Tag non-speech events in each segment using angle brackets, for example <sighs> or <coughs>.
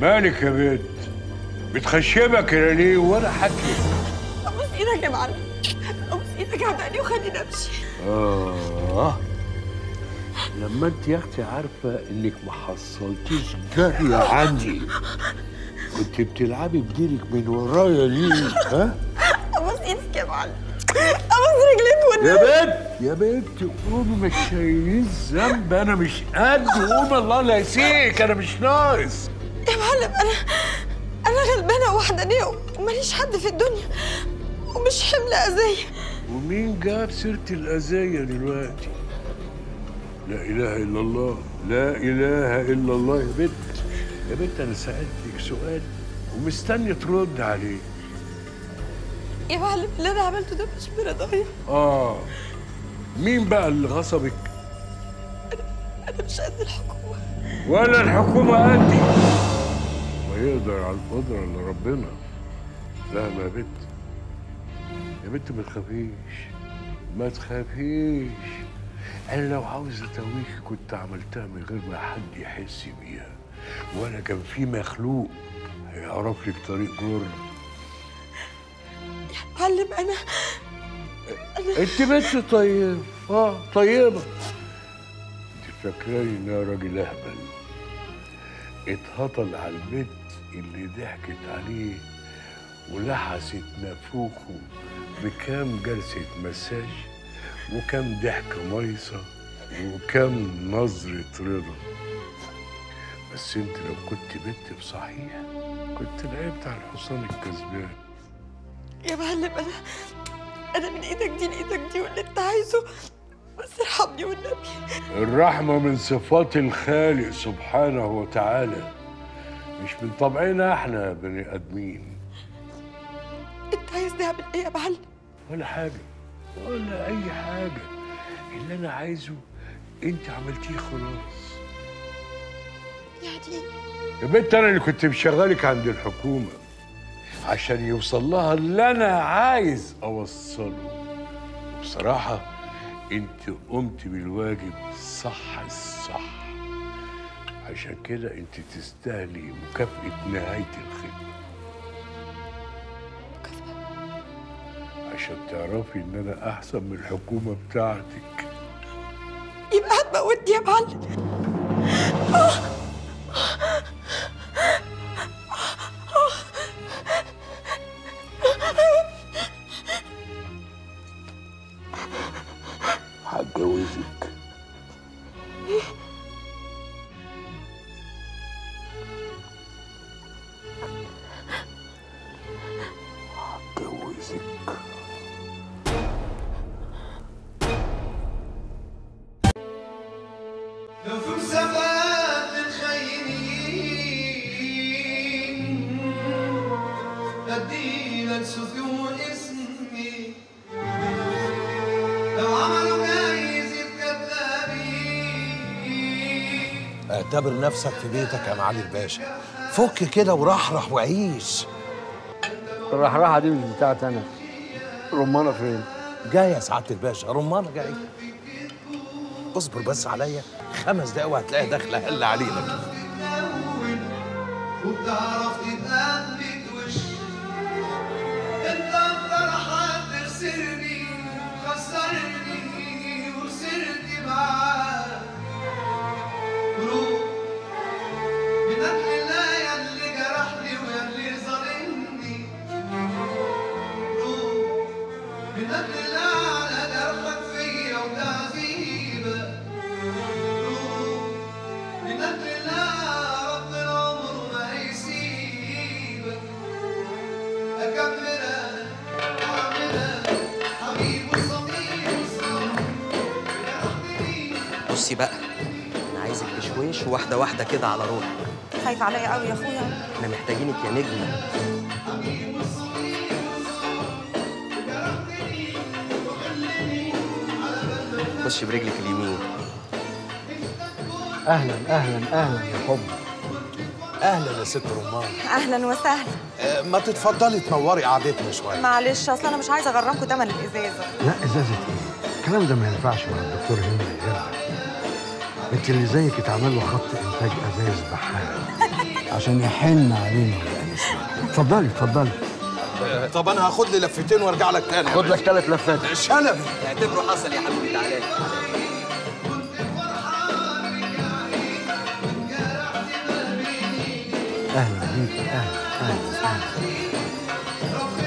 مالك يا بنت بتخشبك كده ليه ولا حكي ابوس إيدك يا معلم. ابوس إيدك عبقني وخليني امشي آه. لما أنت يا أختي عارفة إنك ما حصلتيش جارية عندي. كنت بتلعبي بديلك من ورايا ليه؟ ها؟ ابوس إيدك يا معلم. ابوس رجليك يا والنبي بنت يا بنت قومي مش شايلين ذنب أنا مش قد قومي الله لا يسيك أنا مش ناقص. يا معلم أنا أنا غلبانة وحدانية وماليش حد في الدنيا ومش حمل أذية. ومين جاب سيرة الأذية دلوقتي؟ لا إله إلا الله لا إله إلا الله. يا بنت يا بنت أنا سألتك سؤال ومستني ترد عليه. يا معلم اللي أنا عملته ده مش برضايا آه مين بقى اللي غصبك؟ أنا مش قد الحكومة. ولا الحكومة قدي. ما يقدر على القدرة اللي ربنا فاهمة يا بنت يا بنت ما تخافيش ما تخافيش. أنا لو عاوز أتويكي كنت عملتها من غير ما حد يحس بيها ولا كان في مخلوق هيعرف لك طريق جر. يا معلم أنا. أنت بنت طيب. آه طيبة. أنت فاكراني إن أنا راجل أهبل. اتهطل على البنت اللي ضحكت عليه ولحست نافوخه بكام جلسة مساج وكام ضحكة ميصة وكام نظرة رضا. بس انت لو كنت بنت بصحيح كنت لعبت على الحصان الكسبان. يا معلم أنا أنا من إيدك دي لإيدك دي واللي أنت عايزه. بس ارحمني والنبي. الرحمة من صفات الخالق سبحانه وتعالى. مش من طبعنا إحنا بني ادمين. انت عايز نعمل إيه يا معلم؟ ولا حاجة ولا أي حاجة. اللي أنا عايزه أنت عملتيه خلاص. يعني يا بنت أنا اللي كنت مشغلك عند الحكومة عشان يوصل لها اللي أنا عايز أوصله. بصراحة أنت قمت بالواجب صح الصح. عشان كده أنت تستاهلي مكافأة نهاية الخدمة. عشان تعرفي إن أنا أحسن من الحكومة بتاعتك. يبقى هتموتني يا معلم. اعتبر نفسك في بيتك يا معالي الباشا. فك كده ورحرح وعيش. الرحراحة دي مش بتاعتي أنا. رمانة فين؟ جاي يا سعادة الباشا رمانة جاي اصبر بس عليا. خمس دقايق وهتلاقيها داخله هلا علينا. كده وبتعرف تتقلد وش انت أكتر حد خسرني خسرني وخسرت معاك. بصي بقى. أنا عايزك بشويش واحدة واحدة كده على روحك. خايف عليا قوي يا أخويا. إحنا محتاجينك يا نجمة. خش برجلك اليمين. أهلا أهلا أهلا يا حب. أهلا يا ست رمان. أهلا وسهلا. آه، ما تتفضلي تنوري قعدتنا شوية. معلش أصل أنا مش عايزة اغرمكم تمن الإزازة. لا إزازة إيه؟ الكلام ده ما ينفعش مع الدكتور هند انت اللي زيك اتعمل له خط إنتاج أزايز بحاله <laughs> عشان يحن علينا. اتفضلي اتفضلي. طب أنا هاخد لي لفتين وأرجع لك تاني. خد لك ثلاث لفات شنبي اعتبره حصل يا حبيبي تعالى. أهلا بيك أهلا أهلا والنبي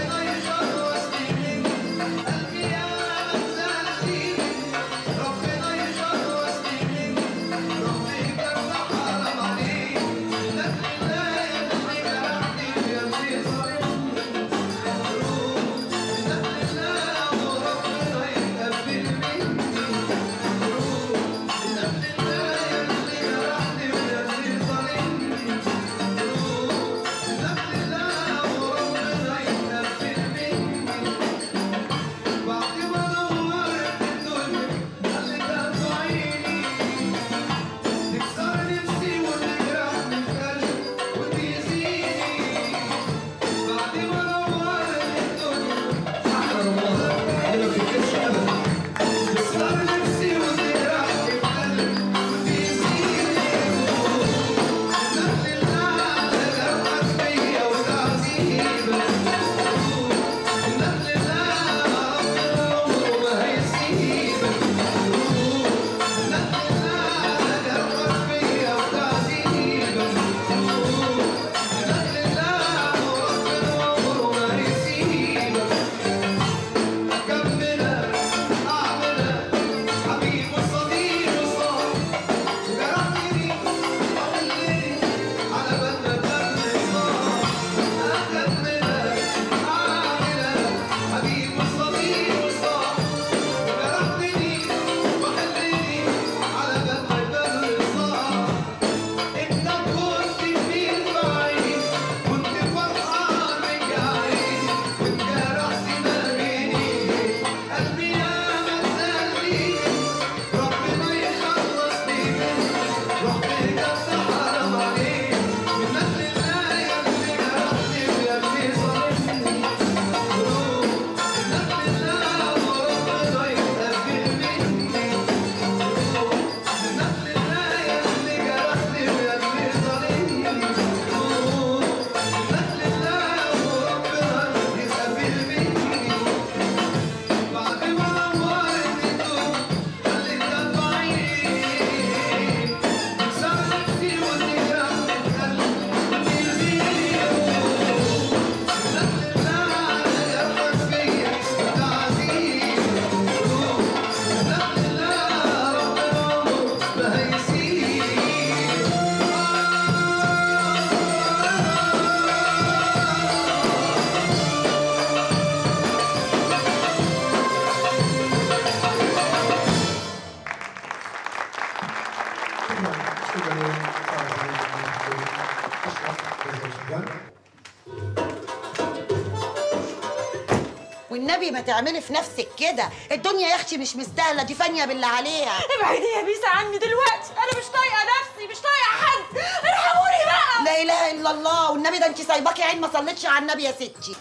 ما تعملي في نفسك كده؟ الدنيا يا أختي مش مستاهلة دي فانية بالله عليها. ابعدي يا بيسا عني دلوقتي. أنا مش طايقة نفسي مش طايقة حد. ارحموني بقى. لا إله إلا الله. والنبي ده أنت سايباكي عين ما صليتش على النبي يا ستي.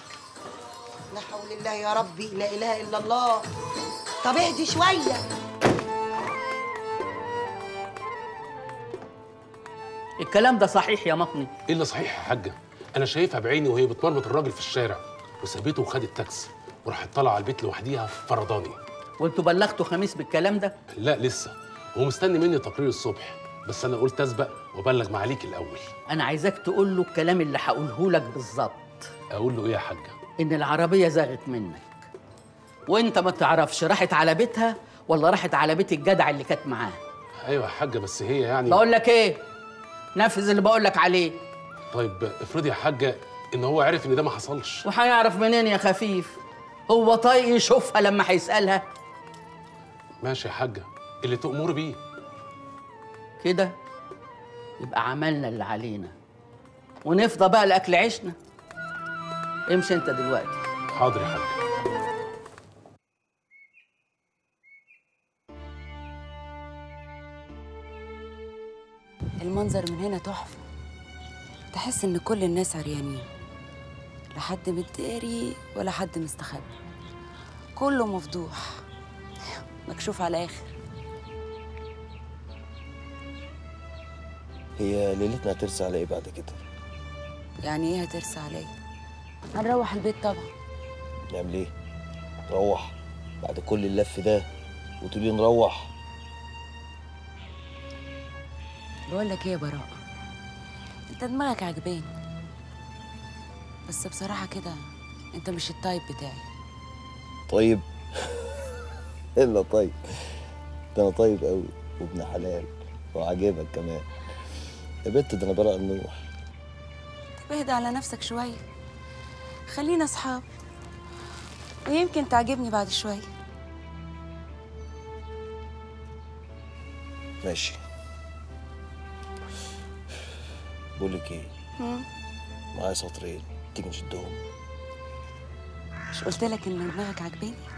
لا حول الله يا ربي. لا إله إلا الله. طب اهدي شوية. الكلام ده صحيح يا مطني إيه اللي صحيح يا حاجة؟ أنا شايفها بعيني وهي بتمرمط الراجل في الشارع وسابته وخدت تاكسي وراحت طالعه على البيت لوحديها فرداني وانتوا بلغتوا خميس بالكلام ده؟ لا لسه. هو مستني مني تقرير الصبح. بس أنا قلت أسبق وأبلغ معاليك الأول. أنا عايزاك تقول له الكلام اللي هقوله لك بالظبط. أقول له إيه يا حاجة؟ إن العربية زاغت منك. وإنت ما تعرفش راحت على بيتها ولا راحت على بيت الجدع اللي كانت معاه. أيوه يا حاجة بس هي يعني بقول لك إيه؟ نفذ اللي بقول لك عليه. طيب افرضي يا حاجة إن هو عرف إن ده ما حصلش. وهيعرف منين يا خفيف؟ هو طايق يشوفها لما هيسألها. ماشي يا حاجة اللي تأمر بيه. كده؟ يبقى عملنا اللي علينا. ونفضى بقى لأكل عيشنا. امشي انت دلوقتي. حاضر يا حاجة. المنظر من هنا تحفة. تحس إن كل الناس عريانين. لا حد متداري ولا حد مستخبي. كله مفضوح. مكشوف على الآخر هي ليلتنا هترسى على إيه بعد كده؟ يعني إيه هترسى عليا هنروح البيت طبعا. نعمل إيه؟ نروح. بعد كل اللف ده وتقولي نروح. بقول لك إيه يا براءة؟ أنت دماغك عجباني. بس بصراحة كده أنت مش التايب بتاعي. طيب؟ إلا طيب. ده أنا طيب قوي وابن حلال وعاجبك كمان. يا بنت ده أنا براء النوح. اهدى على نفسك شوية. خلينا أصحاب. ويمكن تعجبني بعد شوية. ماشي. بقول لك إيه. معايا سطرين. تيجي نشدهم. مش قلت لك إن دماغك عجباني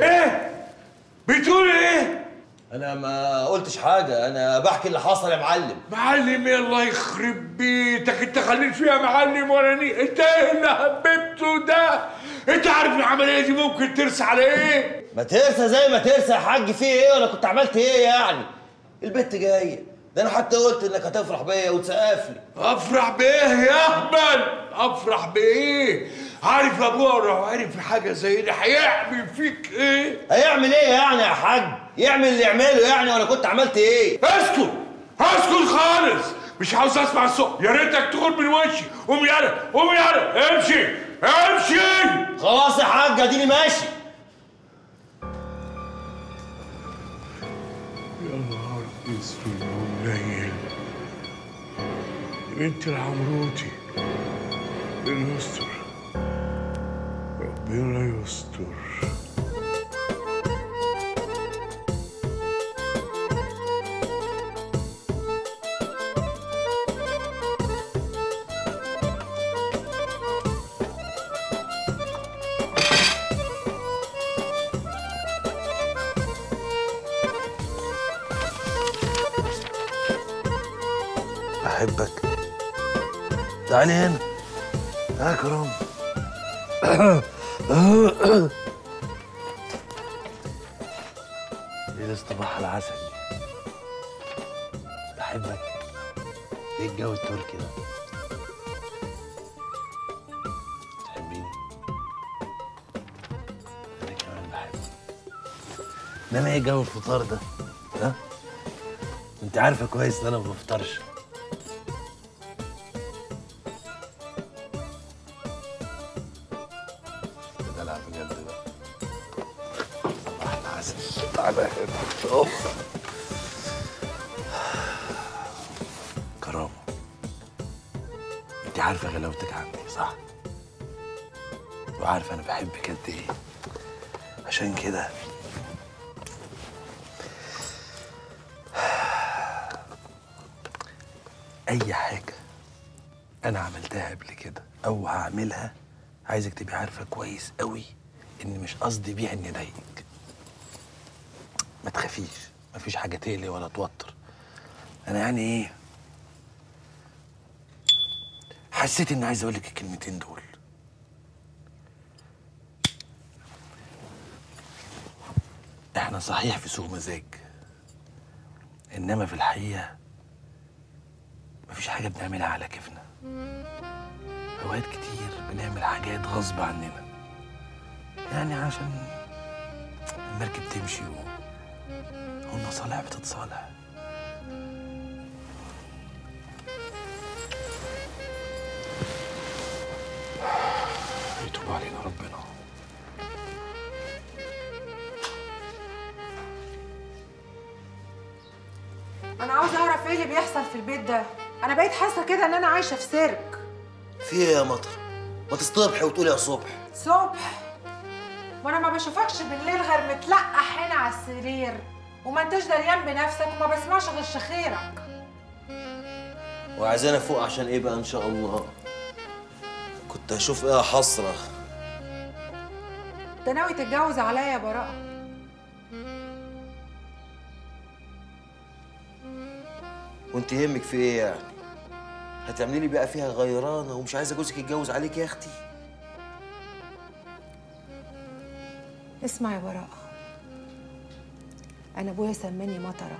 إيه؟ بتقول إيه؟ أنا ما قلتش حاجة أنا بحكي اللي حصل يا معلم. معلم يا الله يخرب بيتك. أنت خليت فيها معلم ولا ني. أنت إيه اللي هببته ده؟ أنت عارف العملية دي ممكن ترسى على إيه؟ ما ترسى زي ما ترسى يا حاج. في إيه ولا كنت عملت إيه يعني؟ البت جاية. ده أنا حتى قلت إنك هتفرح بيا وتسقف لي. أفرح بايه يا أهبل. أفرح بإيه؟ عارف ابوها لو عرف حاجة زي دي هيعمل فيك إيه؟ هيعمل إيه يعني يا حاج؟ يعمل اللي يعمله يعني وأنا كنت عملت إيه؟ اسكت اسكت خالص. مش عاوز أسمع الصوت. يا ريتك تخرج من وشي. قوم يلا قوم يلا امشي امشي. خلاص يا حاج أديني ماشي. يا نهار أسود ومنيل بنت العمروتي ربنا يستر ربنا يستر احبك تعالي هنا كرم إيه <coughs> الصباح العسل. بحبك. إيه الجو التركي ده تحبيني؟ أنا كمان بحبك. انما إيه جو الفطار ده ها؟ أنت عارفة كويس إن أنا ما بفطرش. أي حاجة أنا عملتها قبل كده أو هعملها عايزك تبقي عارفة كويس قوي إن مش قصدي بيها إني أضايقك. ما تخافيش مفيش حاجة تقلق ولا توتر. أنا يعني إيه؟ حسيت إني عايز أقول لك الكلمتين دول. إحنا صحيح في سوق مزاج إنما في الحقيقة مفيش حاجة بنعملها على كيفنا. أوقات كتير بنعمل حاجات غصب عننا. يعني عشان المركب تمشي و... والمصالح بتتصالح. يتوب علينا ربنا. أنا عاوزه أعرف إيه اللي بيحصل في البيت ده؟ أنا بقيت حاسة كده إن أنا عايشة في سيرك. في إيه يا مطر؟ ما تصطبحي وتقولي يا صبح. صبح؟ وأنا ما بشوفكش بالليل غير متلقح هنا على السرير وما أنتش دريان بنفسك وما بسمعش غير شخيرك. وعايزانا فوق عشان إيه بقى إن شاء الله؟ كنت هشوف إيه حسرة؟ أنت ناوي تتجوز عليا يا براءة؟ وانت يهمك في إيه يعني؟ هتعملي لي بقى فيها غيرانة ومش عايزة جوزك يتجوز عليك يا أختي. اسمع يا براءة. أنا أبويا سماني مطرة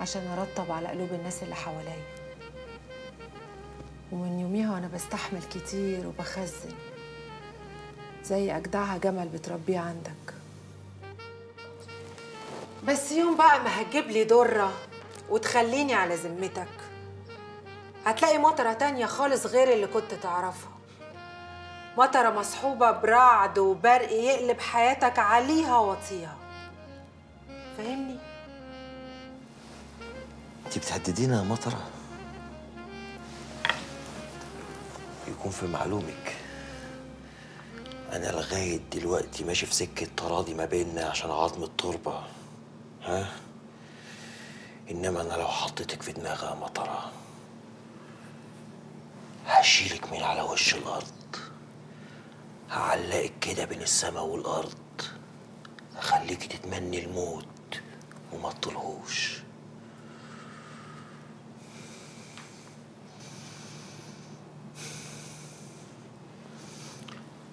عشان أرطب على قلوب الناس اللي حواليا. ومن يوميها وأنا بستحمل كتير وبخزن زي أجدعها جمل بتربيه عندك. بس يوم بقى ما هتجيب لي ضره وتخليني على ذمتك. هتلاقي مطرة تانية خالص غير اللي كنت تعرفها. مطرة مصحوبة برعد وبرق يقلب حياتك عليها وطيها. فاهمني؟ انت بتهددينا يا مطرة؟ يكون في معلومك. أنا لغاية دلوقتي ماشي في سكة تراضي ما بيننا عشان عظم التربة. ها؟ إنما أنا لو حطيتك في دماغي يا مطرة هشيلك من على وش الأرض هعلقك كده بين السماء والأرض هخليك تتمني الموت وما تطلهوش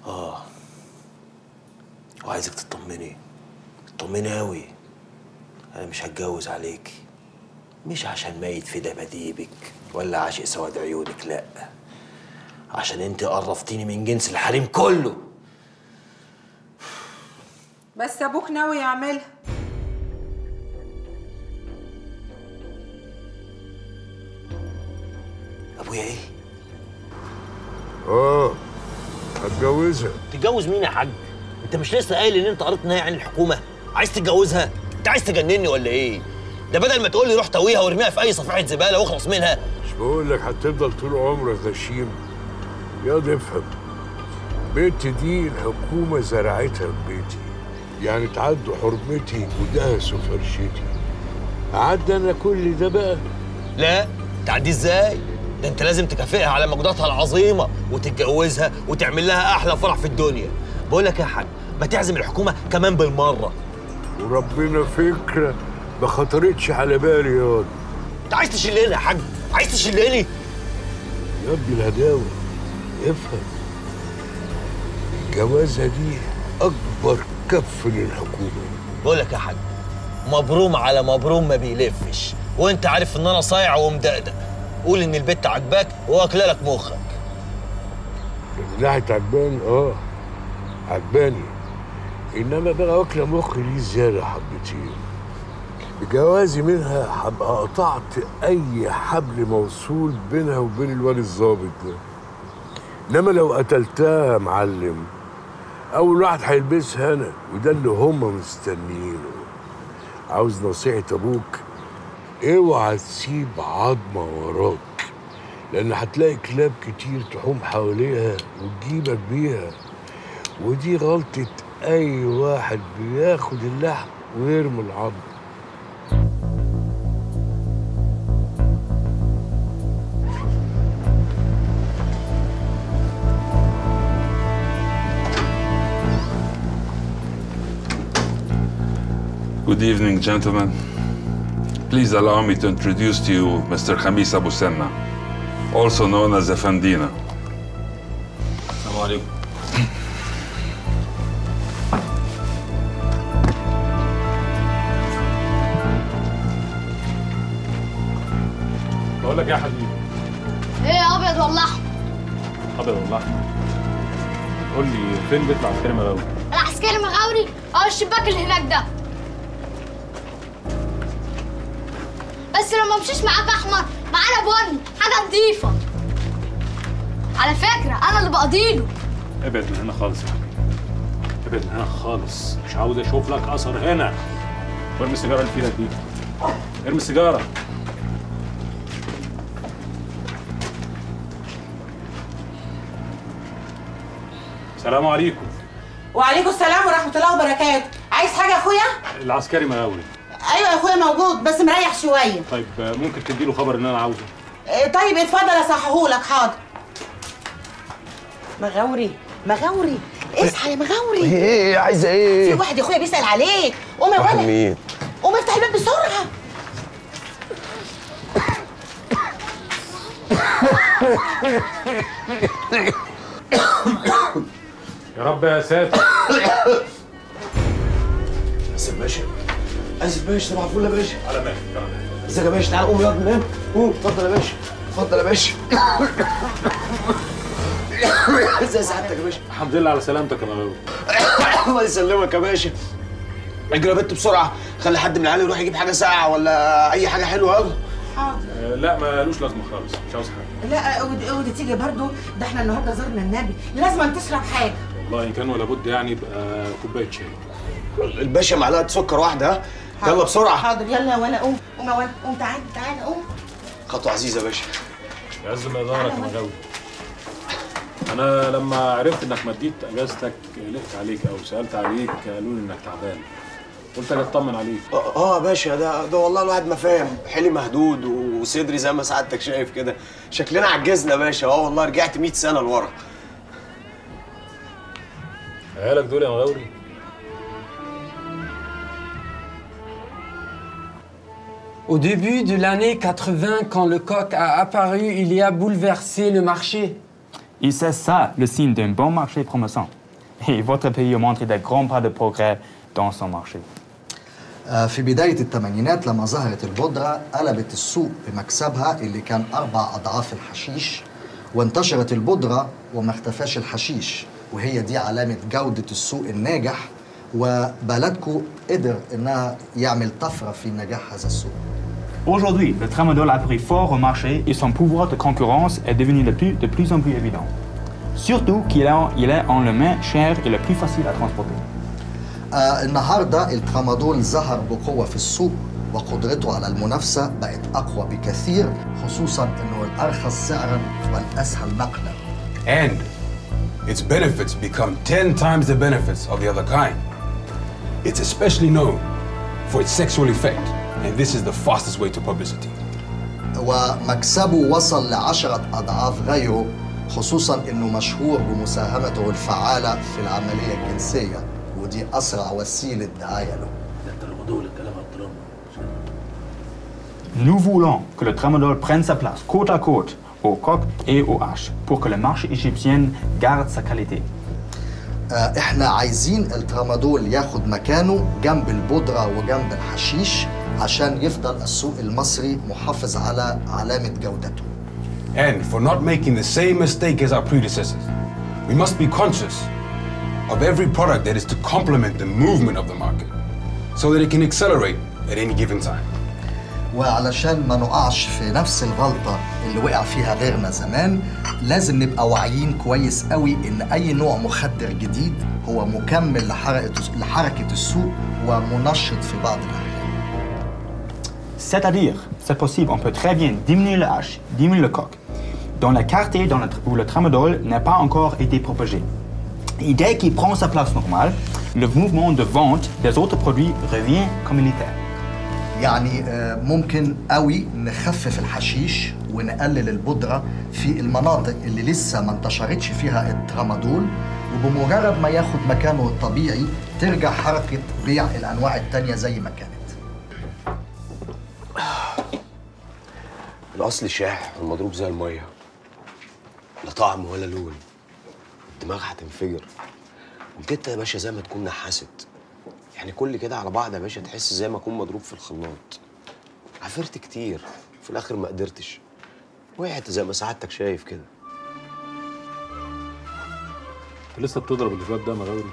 آه. وعايزك تطمني تطمني أوي أنا مش هتجوز عليكي. مش عشان ميت في دباديبك ولا عاشق سواد عيونك لا. عشان انت قرفتيني من جنس الحريم كله. بس أبوك ناوي يعملها. ابويا إيه؟ آه هتجوزها. تتجوز مين يا حاج؟ انت مش لسه قايل ان انت قريت نهاية عن الحكومة؟ عايز تتجوزها؟ انت عايز تجنني ولا إيه؟ ده بدل ما تقول لي روح تويها وارميها في أي صفيحه زبالة واخلص منها. مش بقول لك هتفضل طول عمرك غشيم ياض افهم. بيتي دي الحكومة زرعتها ببيتي يعني تعدوا حرمتي ودهسوا فرشتي أعدي أنا كل ده بقى؟ لا. تعدي إزاي؟ ده أنت لازم تكافئها على مجهوداتها العظيمة وتتجوزها وتعمل لها أحلى فرح في الدنيا. بقول لك يا حاج ما تعزم الحكومة كمان بالمرة. وربنا فكرة. ما خطرتش على بالي ياض انت عايز تشلني يا حاج؟ عايز تشلني يا ابني الهداوة افهم. الجوازة دي أكبر كف للحكومة. بقول لك يا حاج مبروم على مبروم ما بيلفش. وانت عارف ان أنا صايع ومدقدق. قول ان البت عجباك واكله لك مخك. من ناحية عجباني؟ آه عجباني. إنما بقى واكلة مخي ليه زيادة حبتين؟ بجوازي منها هبقى قطعت أي حبل موصول بينها وبين الواد الظابط. ده إنما لو قتلتها يا معلم أول واحد هيلبسها أنا وده اللي هم مستنيينه. عاوز نصيحة أبوك؟ اوعى تسيب عظمة وراك لأن هتلاقي كلاب كتير تحوم حواليها وتجيبك بيها ودي غلطة أي واحد بياخد اللحم ويرمي العظم Good evening, gentlemen. Please allow me to introduce to you Mr. Khamis Abu Senna, also known as Effendina. السلام عليكم بقول لك إيه يا حبيبي إيه أبيض ولا احمر أبيض ولا احمر قول لي فين بيطلع عسكري مغاوي العسكري مغاوري أو الشباك اللي هناك ده بس لو ما مشيش معاك احمر معانا بني حاجة نضيفة. على فكرة أنا اللي بقضيله ابعد من هنا خالص يا حبيبي. ابعد من هنا خالص. مش عاوز أشوف لك أثر هنا. وارمي السيجارة اللي في إيدك دي. ارمي السيجارة. السلام عليكم. وعليكم السلام ورحمة الله وبركاته. عايز حاجة يا أخويا؟ العسكري مغاوري أيوه يا أخويا موجود بس مريح شوية. طيب ممكن تديله خبر إن أنا عاوزه؟ إيه، طيب اتفضل أصححهولك. حاضر. مغاوري مغاوري. اصحى يا مغاوري. إيه عايزه إيه في واحد يا أخويا بيسأل عليك. قوم يا ولد. مين؟ قوم افتح الباب بسرعة. يا رب يا ساتر. اسف باشا. اسف باشا صباح الفل يا باشا على مهلك ازيك يا باشا تعال قوم يلا نام. قوم. اتفضل يا باشا اتفضل يا باشا ازي سعادتك يا باشا الحمد لله على سلامتك يا مغاوري الله يسلمك يا باشا اجري يا بنت بسرعة. خلي حد من العيال يروح يجيب حاجة ساقعة ولا أي حاجة حلوة. يلا. حاضر آه، لا مالوش لازمة خالص. مش عاوز حاجة. لا ودي, تيجي برضو. ده إحنا النهارده زرنا النبي. لازم تشرب حاجة. والله إن كان ولا بد يعني يبقى كوباية شاي. الباشا معلقة سكر واحدة ها؟ يلا بسرعة. حاضر يلا يا ولا قوم. قوم يا ولا قوم تعالى تعالى قوم. خطوة عزيزة يا باشا. يعز ما ظهرك يا مغاوري أنا لما عرفت إنك مديت إجازتك قلقت عليك أو سألت عليك قالوا لي إنك تعبان. قلت أجي أطمن عليك. آه آه يا باشا ده ده والله الواحد ما فاهم. حيلي مهدود وصدري زي ما سعادتك شايف كده. شكلنا عجزنا يا باشا. آه والله رجعت 100 سنة لورا. عيالك دول يا مغاوري؟ Au début de l'année 80, quand le coq a apparu, il y a bouleversé le marché. Et c'est ça le signe d'un bon marché promettant. Et votre pays a montré de grands pas de progrès dans son marché. آه، في بداية الثمانينات لما ظهرت البودرة قلبت السوق بمكسبها اللي كان أربع أضعاف الحشيش وانتشرت البودرة وما اختفاش الحشيش وهي دي علامة جودة السوق الناجح وبلدكو قدر إنها يعمل طفرة في نجاح هذا السوق Aujourd'hui, le tramadol a pris fort au marché et son pouvoir de concurrence est devenu de plus, de plus en plus évident. Surtout qu'il est, il est en le moins cher et le plus facile à transporter. آه النهارده الترامادول ظهر بقوه في السوق وقدرته على المنافسه بقت اقوى بكثير خصوصا انه الارخص سعرا والاسهل نقلا And its benefits become 10 times the benefits of the other kind. It's especially known for its sexual effect, and this is the fastest way to publicity. ومكسبه وصل لعشرة أضعاف غيره خصوصا أنه مشهور بمساهمته الفعالة في العملية الجنسية ودي أسرع وسيلة دعاية له Nous voulons que le tramadol prenne sa place côte à côte au coq et au H pour que le marché égyptien garde sa qualité. آه، إحنا عايزين الترامادول ياخد مكانه جنب البودرة وجنب الحشيش عشان يفضل السوق المصري محافظ على علامة جودته And for not making the same mistake as our predecessors, we must be conscious of every product that is to complement the movement of the market so that it can accelerate at any given time. وعلشان ما نقعش في نفس الغلطة اللي وقع فيها غيرنا زمان لازم نبقى واعيين كويس قوي ان اي نوع مخدر جديد هو مكمل لحركة لحركة السوق ومنشط في بعض الأحيان C'est-à-dire, c'est possible, on peut très bien diminuer le H, diminuer le coq, dans le quartier dans le, où le tramadol n'a pas encore été propagé. Et dès qu'il prend sa place normale, le mouvement de vente des autres produits revient comme il était. يعني آه، ممكن قوي نخفف الحشيش ونقلل البودرة في المناطق اللي لسه ما انتشرتش فيها الترامادول وبمجرد ما ياخد مكانه الطبيعي ترجع حركة بيع الأنواع التانية زي ما كانت. الأصل شاح والمضروب زي المية. لا طعم ولا لون. الدماغ هتنفجر. وكده يا باشا زي ما تكون نحست. يعني كل كده على بعض يا باشا تحس زي ما اكون مضروب في الخلاط. عفرت كتير. في الآخر ما قدرتش. وقعت زي ما سعادتك شايف كده. انت لسه بتضرب الواد ده يا مغاوري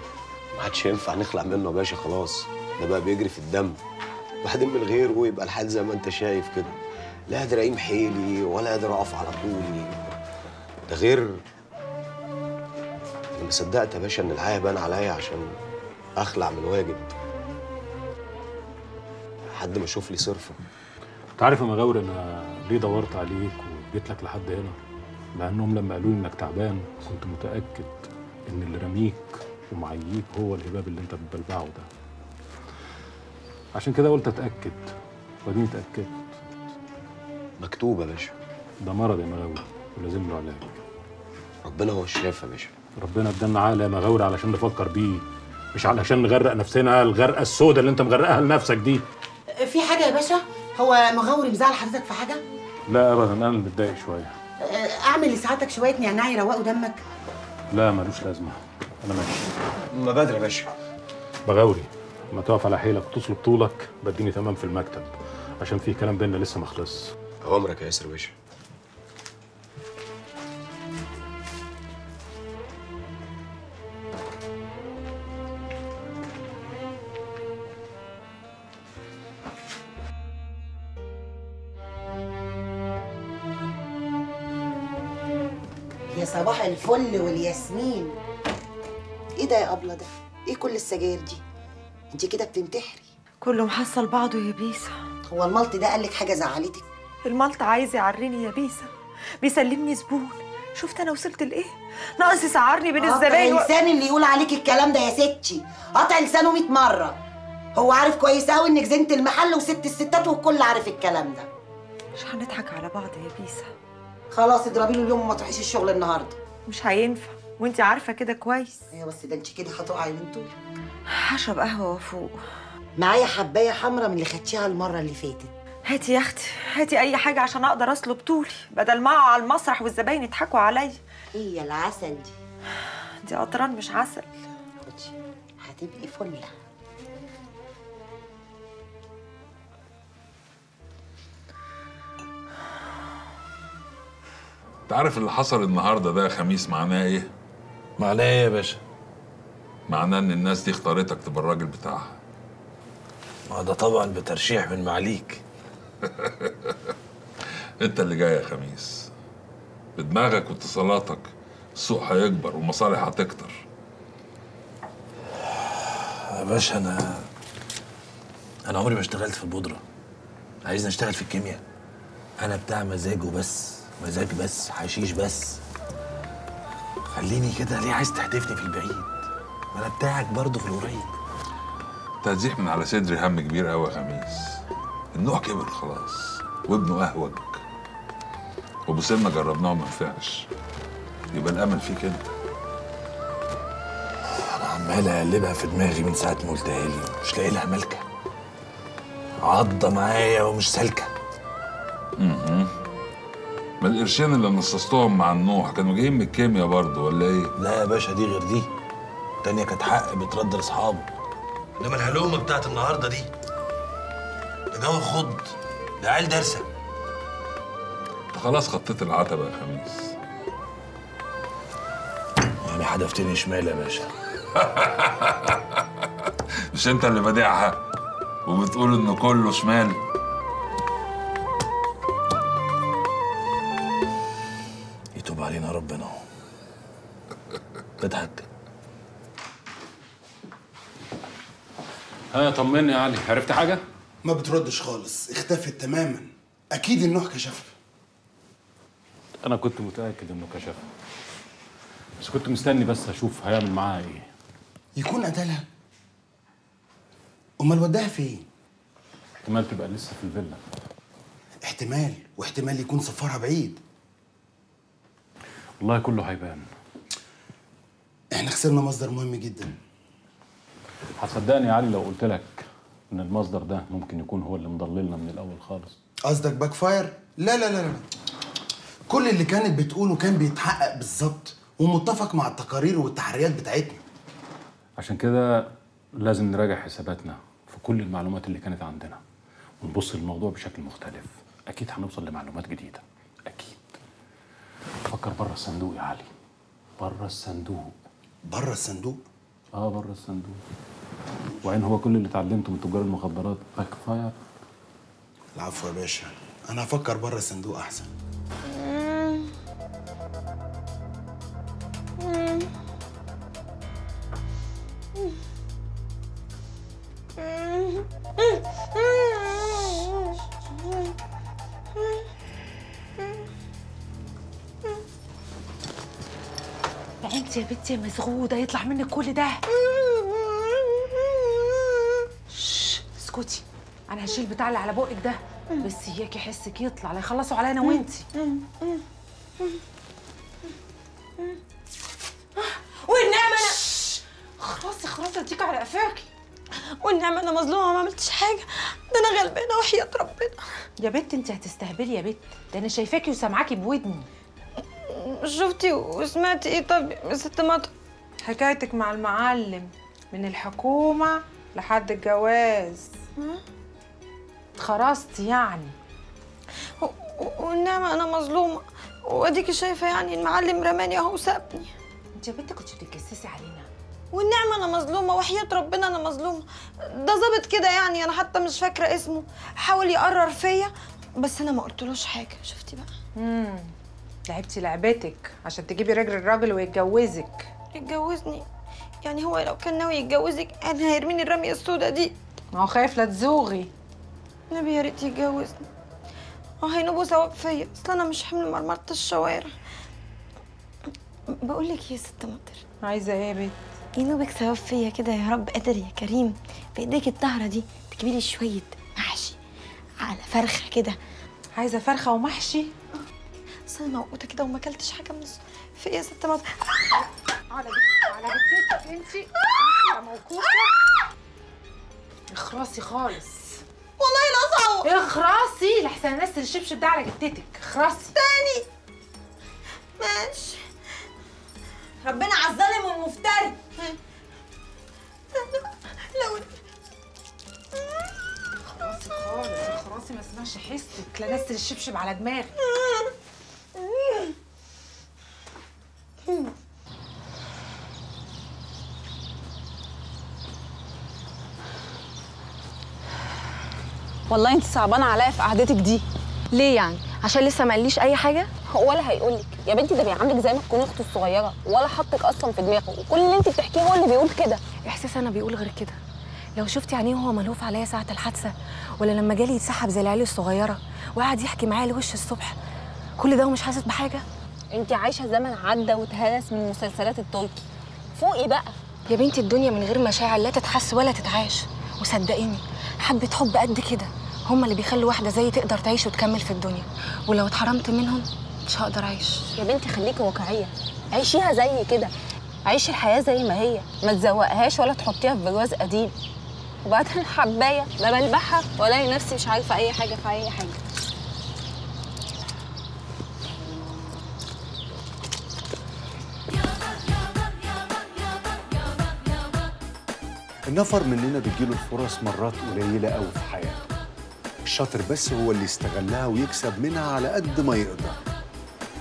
ما عادش ينفع نخلع منه يا باشا خلاص. ده بقى بيجري في الدم. بعدين من غيره يبقى الحال زي ما انت شايف كده. لا قادر أقيم حيلي ولا قادر أقف على طولي. ده غير أنا ما صدقت يا باشا إن الحياة بان عليا عشان أخلع من الواجب لحد ما أشوف لي صرفه. انت عارف يا مغاوري أنا ليه دورت عليك وجيت لك لحد هنا مع انهم لما قالوا لي انك تعبان كنت متأكد إن اللي رميك ومعييك هو الهباب اللي انت بتبلبعه ده. عشان كده قلت أتأكد وأديني اتأكدت. مكتوب يا باشا. ده مرض يا مغاوي ولازم له علاج. ربنا هو الشافي يا باشا. ربنا ادانا عقل يا مغاوري علشان نفكر بيه مش علشان نغرق نفسنا الغرقة السوداء اللي انت مغرقها لنفسك دي. في حاجة يا باشا؟ هو مغاوري مزعل حضرتك في حاجة؟ لا ابدا أنا اللي متضايق شوية. آه، أعمل لسعادتك شوية نعناع يروقوا دمك. لا ملوش لازمة. أنا ماشي. ما بدري يا باشا. بغاوري ما تقف على حيلك وتصلب طولك بديني تمام في المكتب عشان في كلام بينا لسه ما خلصش اوامرك يا ياسر باشا. الفل والياسمين. إيه ده يا أبلة ده؟ إيه كل السجاير دي؟ انت كده بتنتحري. كله محصل بعضه يا بيسا هو الملط ده قال لك حاجة زعلتك؟ الملط عايز يعرني يا بيسا بيسلمني زبون. شفت أنا وصلت لإيه؟ ناقص يسعرني بين الزباين قطع لسان اللي يقول عليك الكلام ده يا ستي. قطع لسانه 100 مرة. هو عارف كويس قوي إنك زينة المحل وست الستات والكل عارف الكلام ده. مش هنضحك على بعض يا بيسا خلاص اضربي له اليوم وما تروحيش الشغل النهارده. مش هينفع. وانت عارفة كده كويس. أيوه بس ده انت كده هتقعي من طول هشرب قهوة وأفوق. معايا حباية حمرا من اللي خدتيها المرة اللي فاتت. هاتي يا أختي هاتي أي حاجة عشان أقدر اصلب طولي بدل ما أقع على المسرح والزباين يضحكوا عليا. هي العسل دي؟ دي قطران مش عسل. هتبقي فله انت عارف اللي حصل النهارده ده يا خميس معناه إيه؟ معناه إيه يا باشا؟ معناه ان الناس دي اختارتك تبقى الراجل بتاعها. ما ده طبعا بترشيح من معاليك <laughs> انت اللي جاي يا خميس. بدماغك واتصالاتك السوق هيكبر والمصالح هتكتر. يا باشا أنا أنا عمري ما اشتغلت في البودرة. عايزني اشتغل في الكيمياء. أنا بتاع مزاج وبس مزاج بس حشيش بس. خليني كده ليه عايز تهدفني في البعيد؟ ما أنا بتاعك برضه في القريب. تهزيح من على صدري هم كبير قوي يا خميس. النوع كبر خلاص وابنه أهوج. سلمى جربناه وما نفعش. يبقى الأمل فيك انت أنا عمال أقلبها في دماغي من ساعة ما قلتها لي. مش لاقي لها ملكة. عضة معايا ومش سالكة. ما القرشين اللي نصصتهم مع النوح كانوا جايين من الكيمياء برضه ولا إيه؟ لا يا باشا دي غير دي. التانية كانت حق بترد لأصحابه. انما الهلومه بتاعت النهارده دي. ده جو خض ده عيال دارسه انت خلاص خطيت العتبة يا خميس. يعني حدفتني شمال يا باشا. <laughs> مش أنت اللي بادئها وبتقول إنه كله شمال؟ ها طمني يا علي. عرفت حاجة؟ ما بتردش خالص. اختفت تماما. أكيد النوح كشفها أنا كنت متأكد إنه كشفها بس كنت مستني بس أشوف هيعمل معاها إيه. يكون قتلها. أمال وداها فين؟ احتمال تبقى لسه في الفيلا. احتمال واحتمال يكون سفرها بعيد. والله كله هيبان. إحنا خسرنا مصدر مهم جدا. هتصدقني يا علي لو قلت لك إن المصدر ده ممكن يكون هو اللي مضللنا من الأول خالص. قصدك backfire لا لا لا لا. كل اللي كانت بتقوله كان بيتحقق بالظبط ومتفق مع التقارير والتحريات بتاعتنا. عشان كده لازم نراجع حساباتنا في كل المعلومات اللي كانت عندنا ونبص للموضوع بشكل مختلف. أكيد هنوصل لمعلومات جديدة. أكيد. فكر بره الصندوق يا علي. بره الصندوق. بره الصندوق؟ آه بره الصندوق. وعين هو كل اللي اتعلمته من تجار المخدرات backfire العفو يا باشا. أنا هفكر بره الصندوق أحسن. انت يا بنتي يا مزغوده يطلع منك كل ده. اسكتي أنا هشيل بتاع اللي على بقك ده. بس اياكي حسك يطلع لا يخلصوا عليا أنا وأنتي. والنعمة أنا خلاص خلاص أديك على قفاكي. والنعمة أنا مظلومة ما عملتش حاجة. ده أنا غلبانة وحياة ربنا. يا بت أنت هتستهبلي يا بت ده أنا شايفاكي وسامعاكي بودني. شفتي وسمعتي إيه؟ طب يا ست مطر. حكايتك مع المعلم من الحكومة لحد الجواز. اتخرستي يعني. والنعمة أنا مظلومة. وأديكي شايفة يعني المعلم رماني أهو سابني أنت يا بنت كنت بتتجسسي علينا. والنعمة أنا مظلومة وحياة ربنا أنا مظلومة. ده ظابط كده يعني أنا حتى مش فاكرة اسمه. حاول يقرر فيا بس أنا ما قلتلوش حاجة. شفتي بقى؟ امم لعبتي لعبتك عشان تجيبي رجل الراجل ويتجوزك. يتجوزني. يعني هو لو كان ناوي يتجوزك كان هيرميني الرمية السوداء دي. ما هو خايف لا تزوغي نبي يا ريت يتجوزني. آه هينوبوا ثواب فيا. أصل أنا مش حمل مرمرة الشوارع. بقول لك يا ست مطر. عايزة إيه يا بنت؟ ينوبك ثواب فيا كده يا رب قادر يا كريم. بإيديك الطاهره دي تجيبي لي شوية محشي على فرخة كده. عايزة فرخة ومحشي؟ أصل أنا موقوتة كده وما أكلتش حاجة من في إيه يا ست مطر؟ على بتتك انت انت يا موقوفه اخرسي خالص. والله لا صعب اخرسي لحسن انزل الشبشب ده على جدتك. اخرسي تاني. ماشي. ربنا على الظالم والمفتري. لو خلاص خالص. خلاص ما اسمعش حسك. لا الشبشب على دماغي. والله انت صعبانة عليا في قعدتك دي. ليه يعني؟ عشان لسه ما قاليش أي حاجة؟ ولا هيقولك. يا بنتي ده بيعاملك زي ما تكوني أخته الصغيرة ولا حطك أصلا في دماغه. وكل اللي انت بتحكيه هو اللي بيقول كده. إحساس أنا بيقول غير كده. لو شفتي عينيه وهو ملهوف عليا ساعة الحادثة ولا لما جالي يتسحب زي العيال الصغيرة وقعد يحكي معايا لوش الصبح كل ده ومش حاسس بحاجة؟ انت عايشة زمن عدى واتهرس من مسلسلات التركي. فوقي بقى. يا بنتي الدنيا من غير مشاعر لا تتحس ولا تتعاش. وصدقيني حبة حب قد كده. هما اللي بيخلوا واحدة زيي تقدر تعيش وتكمل في الدنيا. ولو اتحرمت منهم مش هقدر أعيش. يا بنتي خليكي واقعية. عيشيها زي كده. عيشي الحياة زي ما هي. ما تزوقهاش ولا تحطيها في برواز قديم. وبعدين حباية. لا بلبحها والاقي نفسي مش عارفة أي حاجة في أي حاجة. النفر مننا بتجيله الفرص مرات قليلة أوي في حياته. الشاطر بس هو اللي يستغلها ويكسب منها على قد ما يقدر.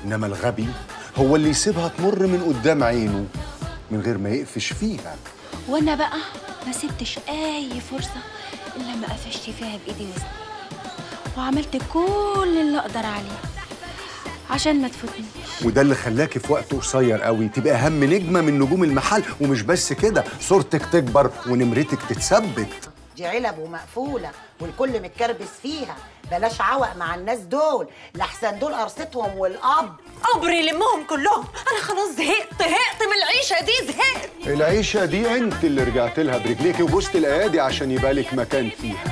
إنما الغبي هو اللي يسيبها تمر من قدام عينه من غير ما يقفش فيها. وأنا بقى ما سبتش أي فرصة إلا ما قفشت فيها بإيدي وسطي. وعملت كل اللي أقدر عليه عشان ما تفوتنيش. وده اللي خلاكي في وقت قصير قوي تبقى أهم نجمة من نجوم المحل. ومش بس كده صورتك تكبر ونمرتك تتثبت. دي علب ومقفولة والكل متكربس فيها. بلاش عوق مع الناس دول. لحسن دول قرصتهم والأب قبر يلمهم كلهم. أنا خلاص زهقت زهقت من العيشة دي زهقت. العيشة دي أنت اللي رجعت لها برجليكي وبوست الأيادي عشان يبقى لك مكان فيها.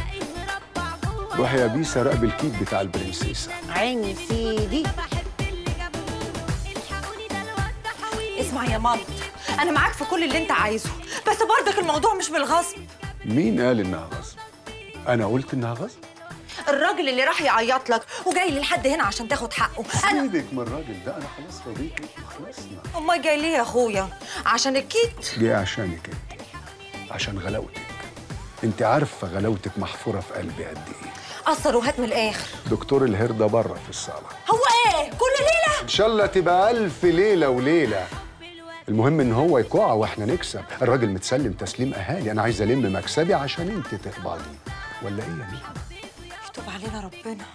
روحي يا بيسا راقب الكيك بتاع البرنسيسة. عيني سيدي. اسمع يا مامت أنا معاك في كل اللي أنت عايزه بس برضك الموضوع مش بالغصب. مين قال إنها غصب؟ أنا قلت إنها غصب؟ الراجل اللي راح يعيط لك وجاي لحد هنا عشان تاخد حقه. أنا سيبك من الراجل ده أنا خلاص رضيت خلصنا أمال جاي ليه يا أخويا؟ عشان الكيت؟ جاي عشانك أنت عشان غلاوتك. أنت عارفة غلاوتك محفورة في قلبي قد إيه. قصر وهات من الآخر. دكتور الهرده بره في الصالة. هو إيه؟ كل ليلة؟ إن شاء الله تبقى ألف ليلة وليلة. المهم إن هو يقع وإحنا نكسب. الراجل متسلم تسليم أهالي. أنا عايز ألم مكسبي عشان أنت تقبضي. ولا إيه يا نجم يتوب علينا ربنا.